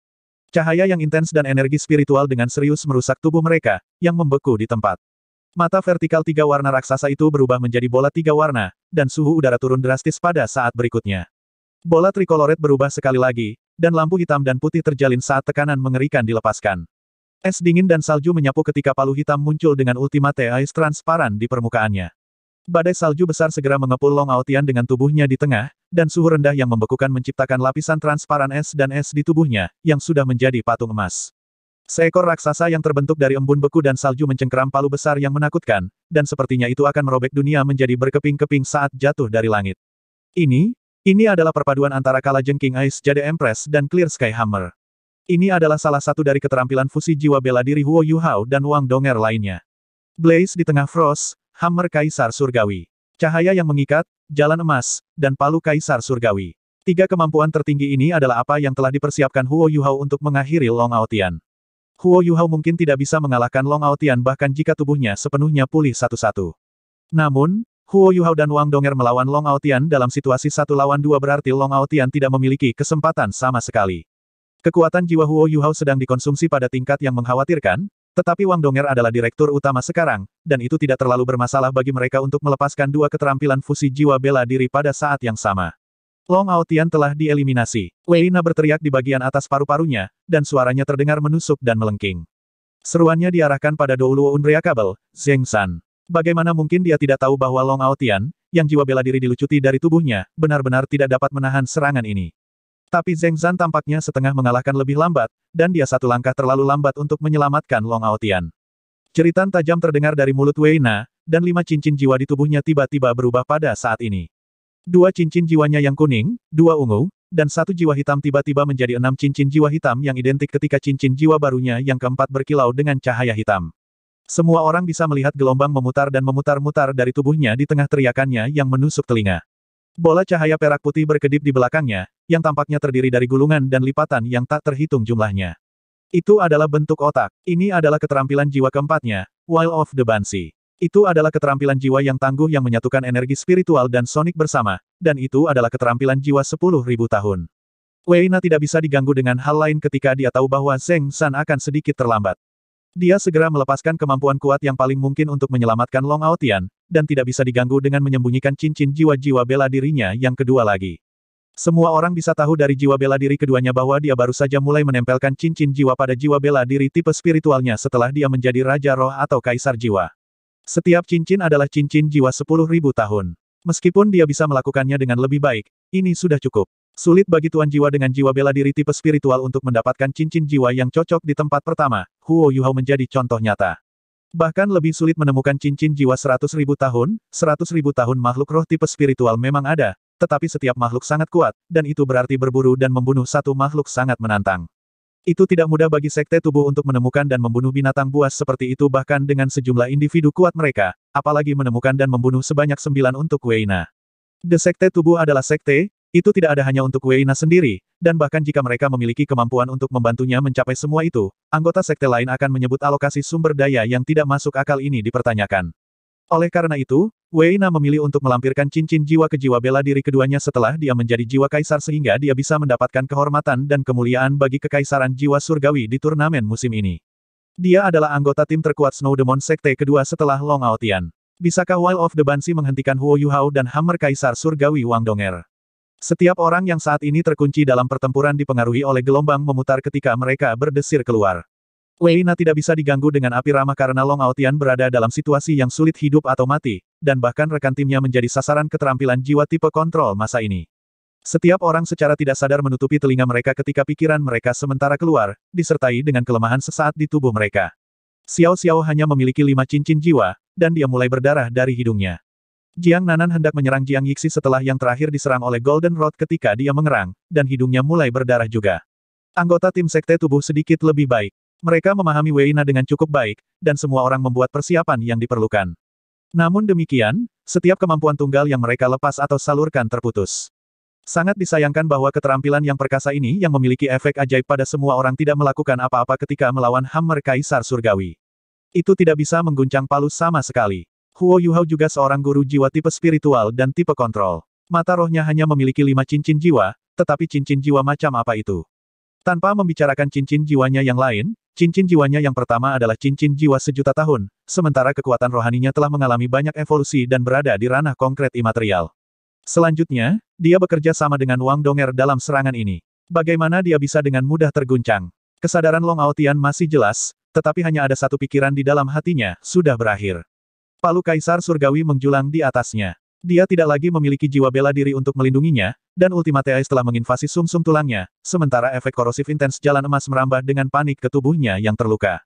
Cahaya yang intens dan energi spiritual dengan serius merusak tubuh mereka, yang membeku di tempat. Mata vertikal tiga warna raksasa itu berubah menjadi bola tiga warna, dan suhu udara turun drastis pada saat berikutnya. Bola trikoloret berubah sekali lagi, dan lampu hitam dan putih terjalin saat tekanan mengerikan dilepaskan. Es dingin dan salju menyapu ketika palu hitam muncul dengan ultimate ice transparan di permukaannya. Badai salju besar segera mengepul Long Aotian dengan tubuhnya di tengah, dan suhu rendah yang membekukan menciptakan lapisan transparan es dan es di tubuhnya, yang sudah menjadi patung emas. Seekor raksasa yang terbentuk dari embun beku dan salju mencengkeram palu besar yang menakutkan, dan sepertinya itu akan merobek dunia menjadi berkeping-keping saat jatuh dari langit. Ini, ini adalah perpaduan antara Kala Jengking Ice Jade Empress dan Clear Sky Hammer. Ini adalah salah satu dari keterampilan fusi jiwa bela diri Huo Yuhao dan Wang Donger lainnya. Blaze di tengah Frost, Hammer Kaisar Surgawi. Cahaya yang mengikat, jalan emas, dan palu Kaisar Surgawi. Tiga kemampuan tertinggi ini adalah apa yang telah dipersiapkan Huo Yuhao untuk mengakhiri Long Aotian. Huo Yuhao mungkin tidak bisa mengalahkan Long Aotian bahkan jika tubuhnya sepenuhnya pulih satu-satu. Namun, Huo Yuhao dan Wang Donger melawan Long Aotian dalam situasi satu lawan dua berarti Long Aotian tidak memiliki kesempatan sama sekali. Kekuatan jiwa Huo Yuhao sedang dikonsumsi pada tingkat yang mengkhawatirkan, tetapi Wang Donger adalah direktur utama sekarang, dan itu tidak terlalu bermasalah bagi mereka untuk melepaskan dua keterampilan fusi jiwa bela diri pada saat yang sama. Long Aotian telah dieliminasi. Wei Na berteriak di bagian atas paru-parunya, dan suaranya terdengar menusuk dan melengking. Seruannya diarahkan pada Douluo Unbreakable, Zheng San. Bagaimana mungkin dia tidak tahu bahwa Long Aotian, yang jiwa bela diri dilucuti dari tubuhnya, benar-benar tidak dapat menahan serangan ini. Tapi Zheng Zan tampaknya setengah mengalahkan lebih lambat, dan dia satu langkah terlalu lambat untuk menyelamatkan Long Aotian. Ceritan tajam terdengar dari mulut Wei Na, dan lima cincin jiwa di tubuhnya tiba-tiba berubah pada saat ini. Dua cincin jiwanya yang kuning, dua ungu, dan satu jiwa hitam tiba-tiba menjadi enam cincin jiwa hitam yang identik ketika cincin jiwa barunya yang keempat berkilau dengan cahaya hitam. Semua orang bisa melihat gelombang memutar dan memutar-mutar dari tubuhnya di tengah teriakannya yang menusuk telinga. Bola cahaya perak putih berkedip di belakangnya, yang tampaknya terdiri dari gulungan dan lipatan yang tak terhitung jumlahnya. Itu adalah bentuk otak. Ini adalah keterampilan jiwa keempatnya, Wild of the Banshee. Itu adalah keterampilan jiwa yang tangguh yang menyatukan energi spiritual dan sonik bersama, dan itu adalah keterampilan jiwa sepuluh ribu tahun. Weina tidak bisa diganggu dengan hal lain ketika dia tahu bahwa Zheng San akan sedikit terlambat. Dia segera melepaskan kemampuan kuat yang paling mungkin untuk menyelamatkan Long Aotian, dan tidak bisa diganggu dengan menyembunyikan cincin jiwa-jiwa bela dirinya yang kedua lagi. Semua orang bisa tahu dari jiwa bela diri keduanya bahwa dia baru saja mulai menempelkan cincin jiwa pada jiwa bela diri tipe spiritualnya setelah dia menjadi Raja Roh atau Kaisar Jiwa. Setiap cincin adalah cincin jiwa sepuluh ribu tahun. Meskipun dia bisa melakukannya dengan lebih baik, ini sudah cukup. Sulit bagi Tuan Jiwa dengan jiwa bela diri tipe spiritual untuk mendapatkan cincin jiwa yang cocok di tempat pertama, Huo Yuhao menjadi contoh nyata. Bahkan lebih sulit menemukan cincin jiwa seratus ribu tahun, seratus ribu tahun makhluk roh tipe spiritual memang ada, tetapi setiap makhluk sangat kuat, dan itu berarti berburu dan membunuh satu makhluk sangat menantang. Itu tidak mudah bagi sekte tubuh untuk menemukan dan membunuh binatang buas seperti itu bahkan dengan sejumlah individu kuat mereka, apalagi menemukan dan membunuh sebanyak sembilan untuk Weina. The Sekte Tubuh adalah sekte, itu tidak ada hanya untuk Weina sendiri, dan bahkan jika mereka memiliki kemampuan untuk membantunya mencapai semua itu, anggota sekte lain akan menyebut alokasi sumber daya yang tidak masuk akal ini dipertanyakan. Oleh karena itu, Weina memilih untuk melampirkan cincin jiwa ke jiwa bela diri keduanya setelah dia menjadi jiwa kaisar sehingga dia bisa mendapatkan kehormatan dan kemuliaan bagi kekaisaran jiwa surgawi di turnamen musim ini. Dia adalah anggota tim terkuat Snow Demon Sekte kedua setelah Long Aotian. Bisakah Wild of the Banshee menghentikan Huo Yuhao dan Hammer Kaisar Surgawi Wang Donger? Setiap orang yang saat ini terkunci dalam pertempuran dipengaruhi oleh gelombang memutar ketika mereka berdesir keluar. Wei Na tidak bisa diganggu dengan api ramah karena Long Aotian berada dalam situasi yang sulit hidup atau mati, dan bahkan rekan timnya menjadi sasaran keterampilan jiwa tipe kontrol masa ini. Setiap orang secara tidak sadar menutupi telinga mereka ketika pikiran mereka sementara keluar, disertai dengan kelemahan sesaat di tubuh mereka. Xiao Xiao hanya memiliki lima cincin jiwa, dan dia mulai berdarah dari hidungnya. Jiang Nanan hendak menyerang Jiang Yixi setelah yang terakhir diserang oleh Golden Rod ketika dia mengerang, dan hidungnya mulai berdarah juga. Anggota tim sekte tubuh sedikit lebih baik. Mereka memahami Weina dengan cukup baik, dan semua orang membuat persiapan yang diperlukan. Namun demikian, setiap kemampuan tunggal yang mereka lepas atau salurkan terputus. Sangat disayangkan bahwa keterampilan yang perkasa ini yang memiliki efek ajaib pada semua orang tidak melakukan apa-apa ketika melawan Hammer Kaisar Surgawi. Itu tidak bisa mengguncang palu sama sekali. Huo Yuhao juga seorang guru jiwa tipe spiritual dan tipe kontrol. Mata rohnya hanya memiliki lima cincin jiwa, tetapi cincin jiwa macam apa itu? Tanpa membicarakan cincin jiwanya yang lain, cincin jiwanya yang pertama adalah cincin jiwa sejuta tahun, sementara kekuatan rohaninya telah mengalami banyak evolusi dan berada di ranah konkret imaterial. Selanjutnya, dia bekerja sama dengan Wang Donger dalam serangan ini. Bagaimana dia bisa dengan mudah terguncang? Kesadaran Long Aotian masih jelas, tetapi hanya ada satu pikiran di dalam hatinya, sudah berakhir. Palu Kaisar Surgawi menjulang di atasnya. Dia tidak lagi memiliki jiwa bela diri untuk melindunginya, dan Ultimateis telah menginvasi sumsum -sum tulangnya, sementara efek korosif intens jalan emas merambah dengan panik ke tubuhnya yang terluka.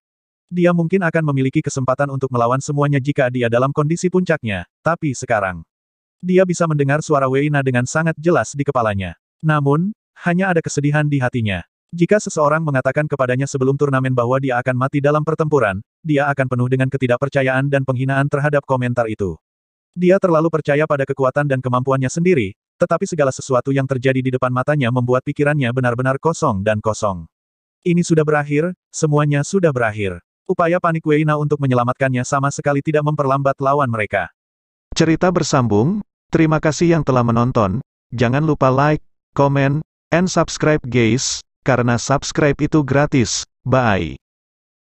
Dia mungkin akan memiliki kesempatan untuk melawan semuanya jika dia dalam kondisi puncaknya, tapi sekarang. Dia bisa mendengar suara Weina dengan sangat jelas di kepalanya. Namun, hanya ada kesedihan di hatinya. Jika seseorang mengatakan kepadanya sebelum turnamen bahwa dia akan mati dalam pertempuran, dia akan penuh dengan ketidakpercayaan dan penghinaan terhadap komentar itu. Dia terlalu percaya pada kekuatan dan kemampuannya sendiri, tetapi segala sesuatu yang terjadi di depan matanya membuat pikirannya benar-benar kosong dan kosong. Ini sudah berakhir, semuanya sudah berakhir. Upaya panik Weina untuk menyelamatkannya sama sekali tidak memperlambat lawan mereka. Cerita bersambung, Terima kasih yang telah menonton, jangan lupa like, comment, and subscribe guys, karena subscribe itu gratis, bye.